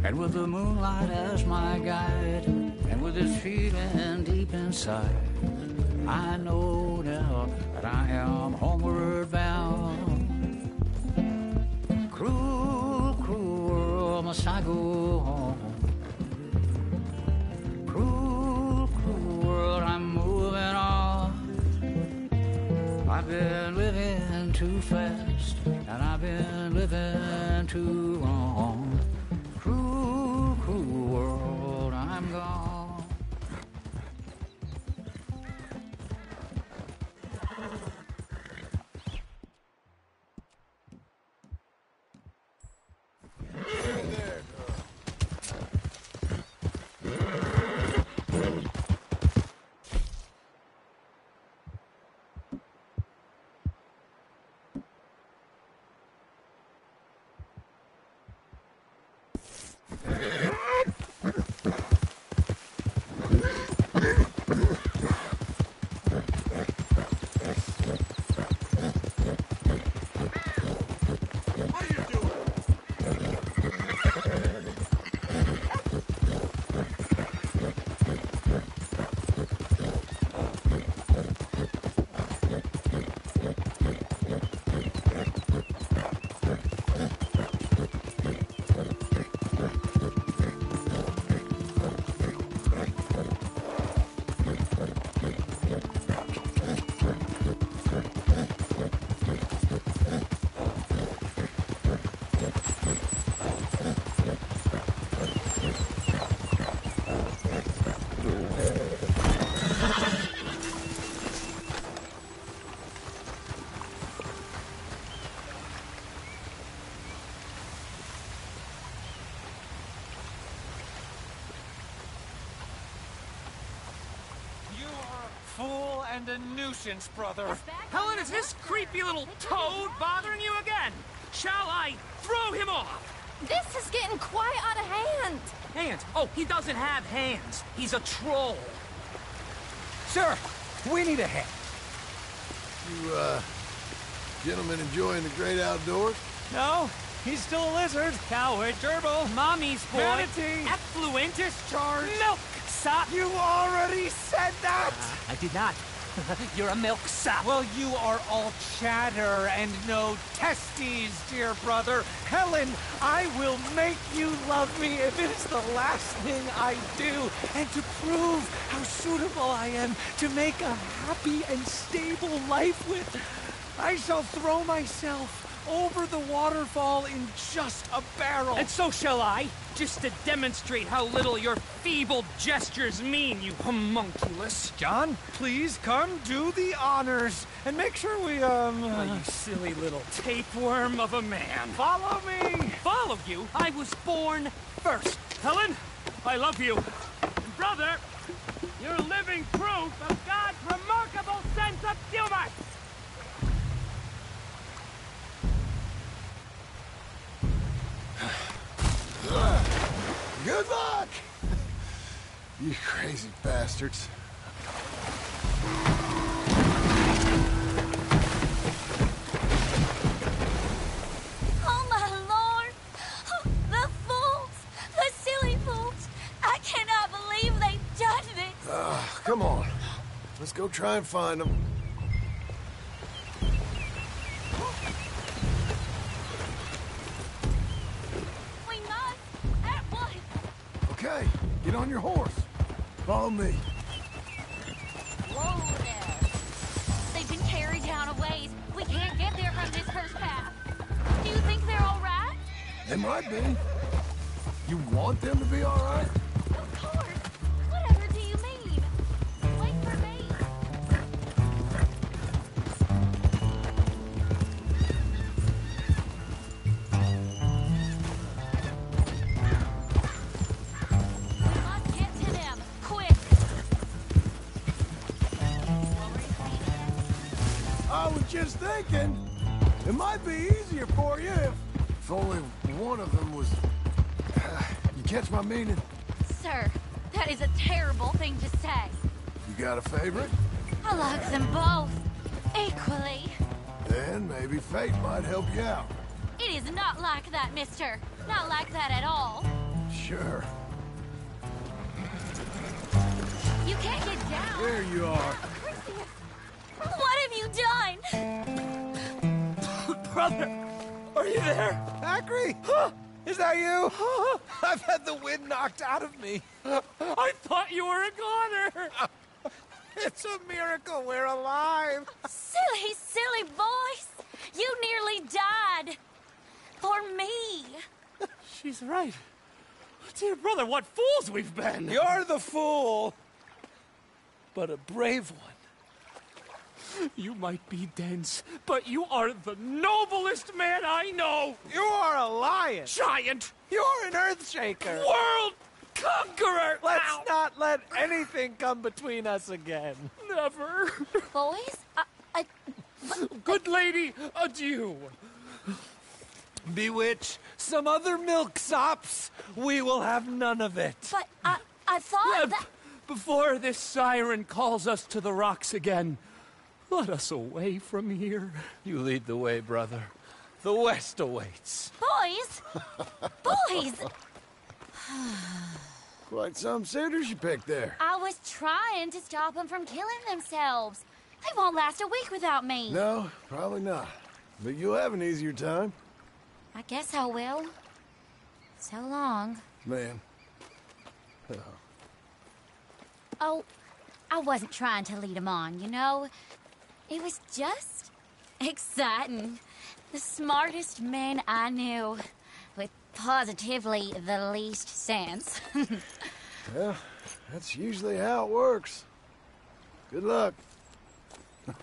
And with the moonlight as my guide, and with this feeling deep inside, I know now that I am homeward bound. Cruel, cruel world, must I go home? Cruel, cruel world, I'm moving on. I've been living too fast, living a nuisance, brother. Helen, is this creepy little toad bothering you again? Shall I throw him off? This is getting quite out of hand. Hands? Oh, he doesn't have hands. He's a troll. Sir, we need a hand. You, uh, gentlemen enjoying the great outdoors? No, he's still a lizard. Coward, gerbil, mommy's boy. Manatee. Effluentus charge. Milk sop. You already said that! I did not. You're a milk sop. Well, you are all chatter and no testes, dear brother. Helen, I will make you love me if it is the last thing I do, and to prove how suitable I am to make a happy and stable life with. I shall throw myself over the waterfall in just a barrel. And so shall I, just to demonstrate how little your feeble gestures mean, you homunculus. John, please come do the honors and make sure we, um. Oh, you silly little tapeworm of a man. Follow me! Follow you? I was born first. Helen, I love you. And brother, you're living proof of God's remarkable sense of humor. Good luck! You crazy bastards. Oh, my lord! The fools! The silly fools! I cannot believe they've done this! Come on. Let's go try and find them. We must! At once! Okay, get on your horse. Follow me. Whoa there! They've been carried down a ways. We can't get there from this first path. Do you think they're all right? They might be. You want them to be all right? Thinking, it might be easier for you if, if only one of them was. you catch my meaning? Sir, That is a terrible thing to say. You got a favorite? I like them both. Equally. Then maybe fate might help you out. It is not like that, mister. Not like that at all. Sure. You can't get down. There you are. Brother, are you there? Acri? Is that you? I've had the wind knocked out of me. I thought you were a goner. It's a miracle we're alive. Silly, silly voice. You nearly died. For me. She's right. Dear brother, what fools we've been! You're the fool, but a brave one. You might be dense, but you are the noblest man I know! You are a lion! Giant! You're an earthshaker! World conqueror! Let's Ow. not let anything come between us again. Never! Boys? I, I, Good lady, adieu! Bewitch some other milksops. We will have none of it. but I, I thought Uh, that... Before this siren calls us to the rocks again, let us away from here. You lead the way, brother. The West awaits. Boys? Boys! Quite some suitors you picked there. I was trying to stop them from killing themselves. They won't last a week without me. No, probably not. But you'll have an easier time. I guess I will. So long. Man. Oh. Oh, I wasn't trying to lead them on, you know? It was just exciting. The smartest men I knew, with positively the least sense. Well, that's usually how it works. Good luck.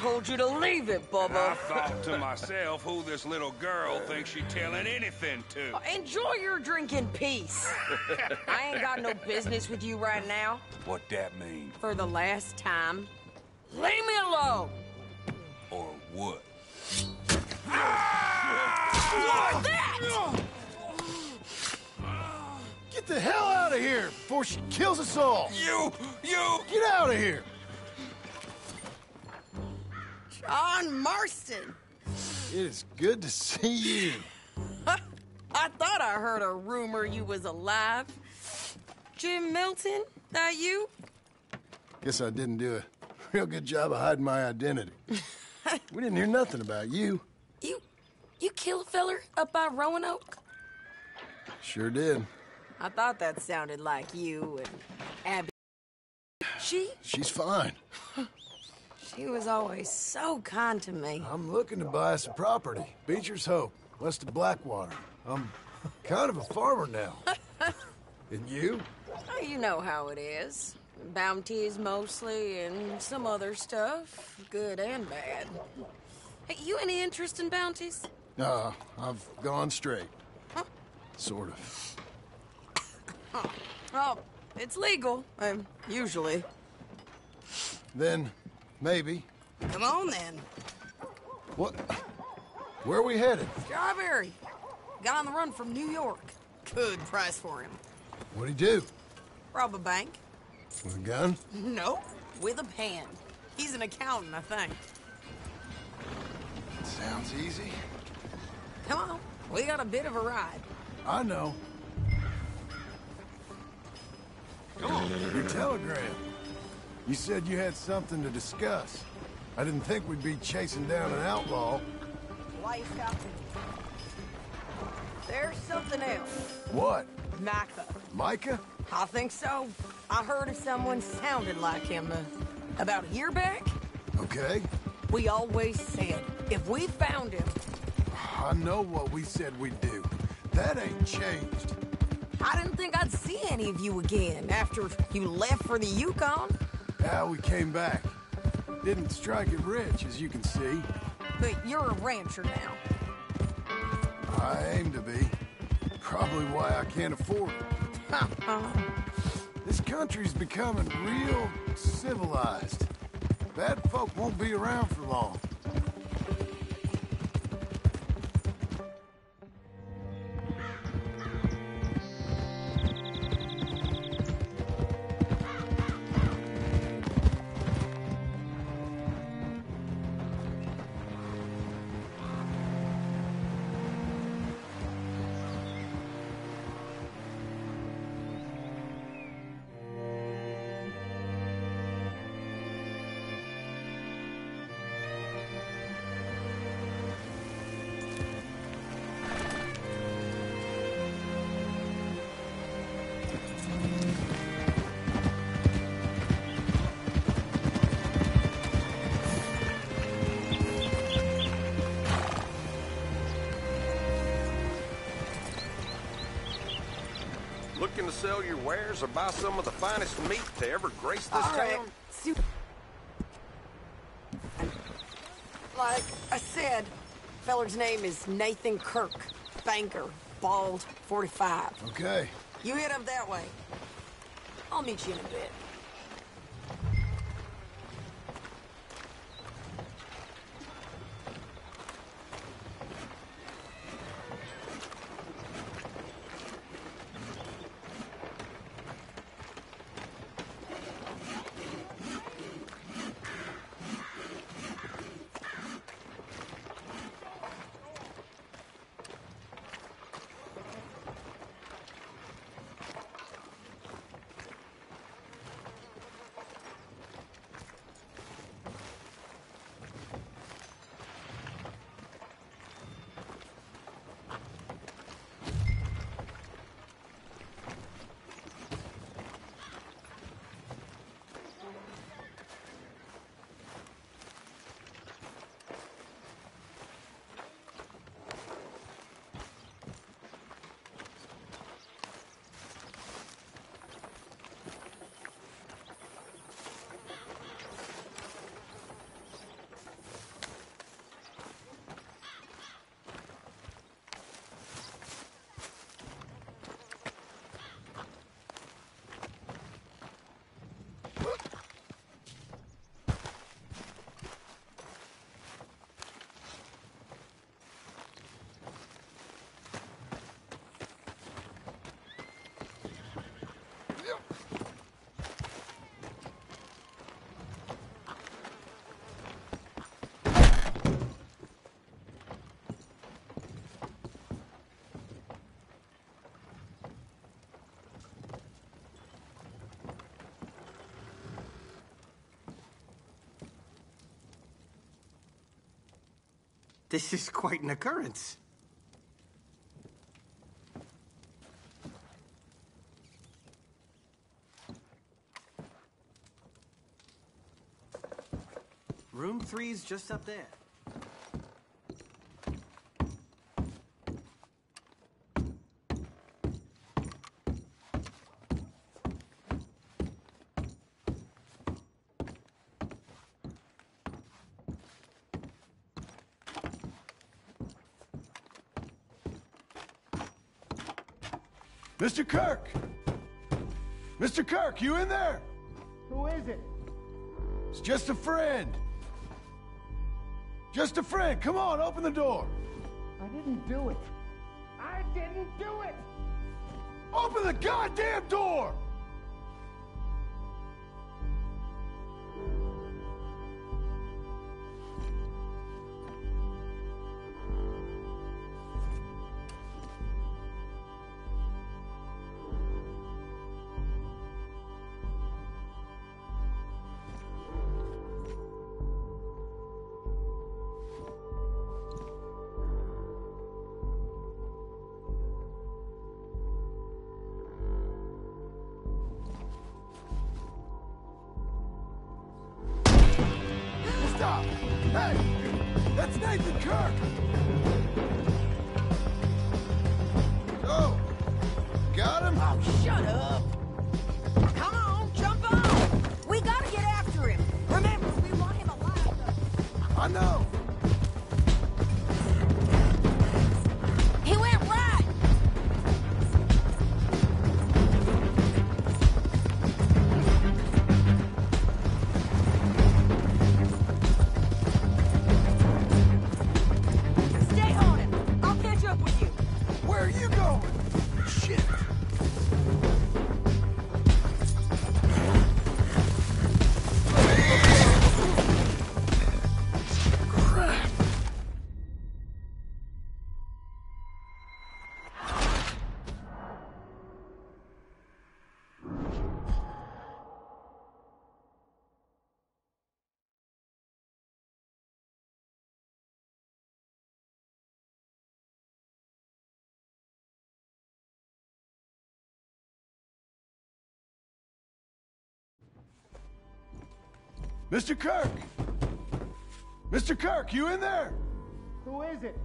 told you to leave it, Bubba. I thought to myself who this little girl thinks she telling anything to. Uh, enjoy your drink in peace. I ain't got no business with you right now. What that mean? For the last time, leave me alone. Or what? Like that! Get the hell out of here before she kills us all! You! You! Good to see you. I thought I heard a rumor you was alive. Jim Milton, that you? Guess I didn't do a real good job of hiding my identity. we didn't hear nothing about you. You, you kill a feller up by Roanoke? Sure did. I thought that sounded like you and Abby. She, She's fine. she was always so kind to me. I'm looking to buy us a property. Beecher's Hope, west of Blackwater. I'm kind of a farmer now. and you? Oh, You know how it is. Bounties mostly, and some other stuff, good and bad. Hey, you any interest in bounties? Uh, I've gone straight. Sort of. Oh, it's legal, um, usually. Then, maybe. Come on then. What? Where are we headed? Strawberry. Got on the run from New York. Good price for him. What'd he do? Rob a bank? With a gun? Nope, with a pan. He's an accountant, I think. Sounds easy. Come on, we got a bit of a ride. I know. Come on, Your telegram. You said you had something to discuss. I didn't think we'd be chasing down an outlaw. Life out There's something else. What? Micah. Micah? I think so. I heard of someone sounded like him uh, about a year back. Okay. We always said if we found him, I know what we said we'd do. That ain't changed. I didn't think I'd see any of you again after you left for the Yukon. Now we came back. Didn't strike it rich, as you can see. But you're a rancher now. I aim to be. Probably why I can't afford it. Uh-huh. This country's becoming real civilized. Bad folk won't be around for long. Or buy some of the finest meat to ever grace this All right. town? Su- Like I said, feller's name is Nathan Kirk. Banker. Bald. 45. Okay. You head up that way. I'll meet you in a bit. This is quite an occurrence. Room three's just up there. Mr. Kirk! Mr. Kirk, you in there? Who is it? It's just a friend. Just a friend. Come on, open the door. I didn't do it. I didn't do it! Open the goddamn door! Mr. Kirk! Mr. Kirk, you in there? Who is it?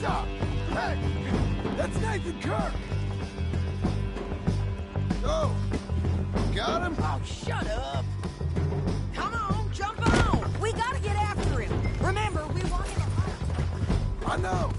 Stop! Hey! That's Nathan Kirk! Oh! Got him? Oh, shut up! Come on, jump on! We gotta get after him! Remember, we want him alive. I know!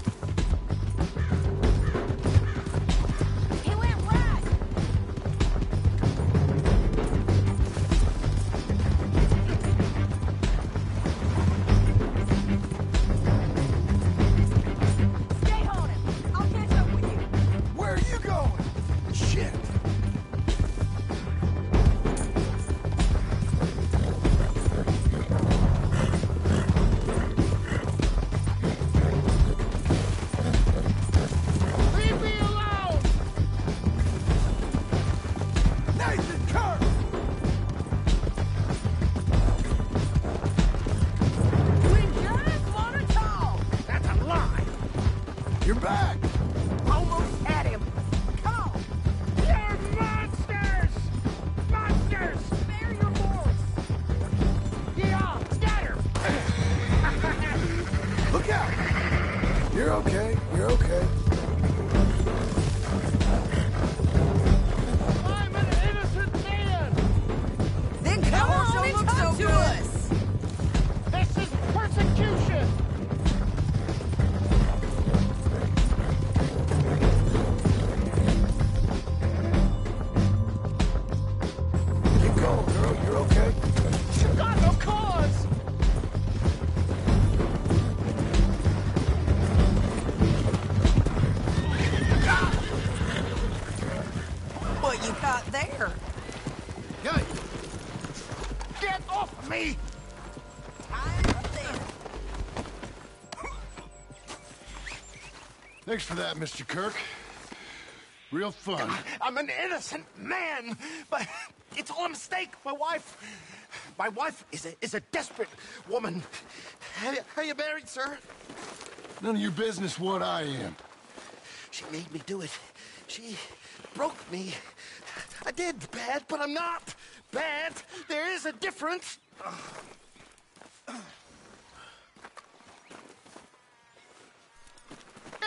Thanks for that, Mr. Kirk. Real fun. I'm an innocent man, but it's all a mistake. My wife, my wife is a is a desperate woman. You, are you married, sir? None of your business what I am. She made me do it. She broke me. I did bad, but I'm not bad. There is a difference.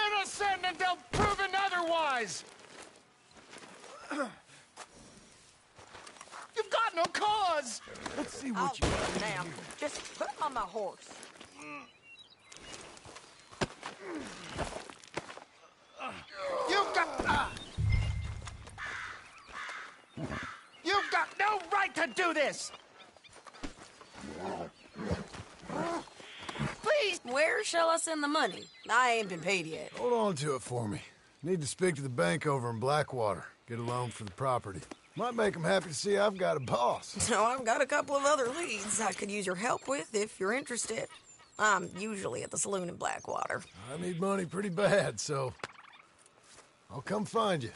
Innocent until proven otherwise. You've got no cause. Let's see I'll do it now. Just put him on my horse. You've got. ah. You've got no right to do this! Please, where shall I send the money? I ain't been paid yet. Hold on to it for me. Need to speak to the bank over in Blackwater. Get a loan for the property. Might make them happy to see I've got a boss. No, I've got a couple of other leads I could use your help with if you're interested. I'm usually at the saloon in Blackwater. I need money pretty bad, so I'll come find you.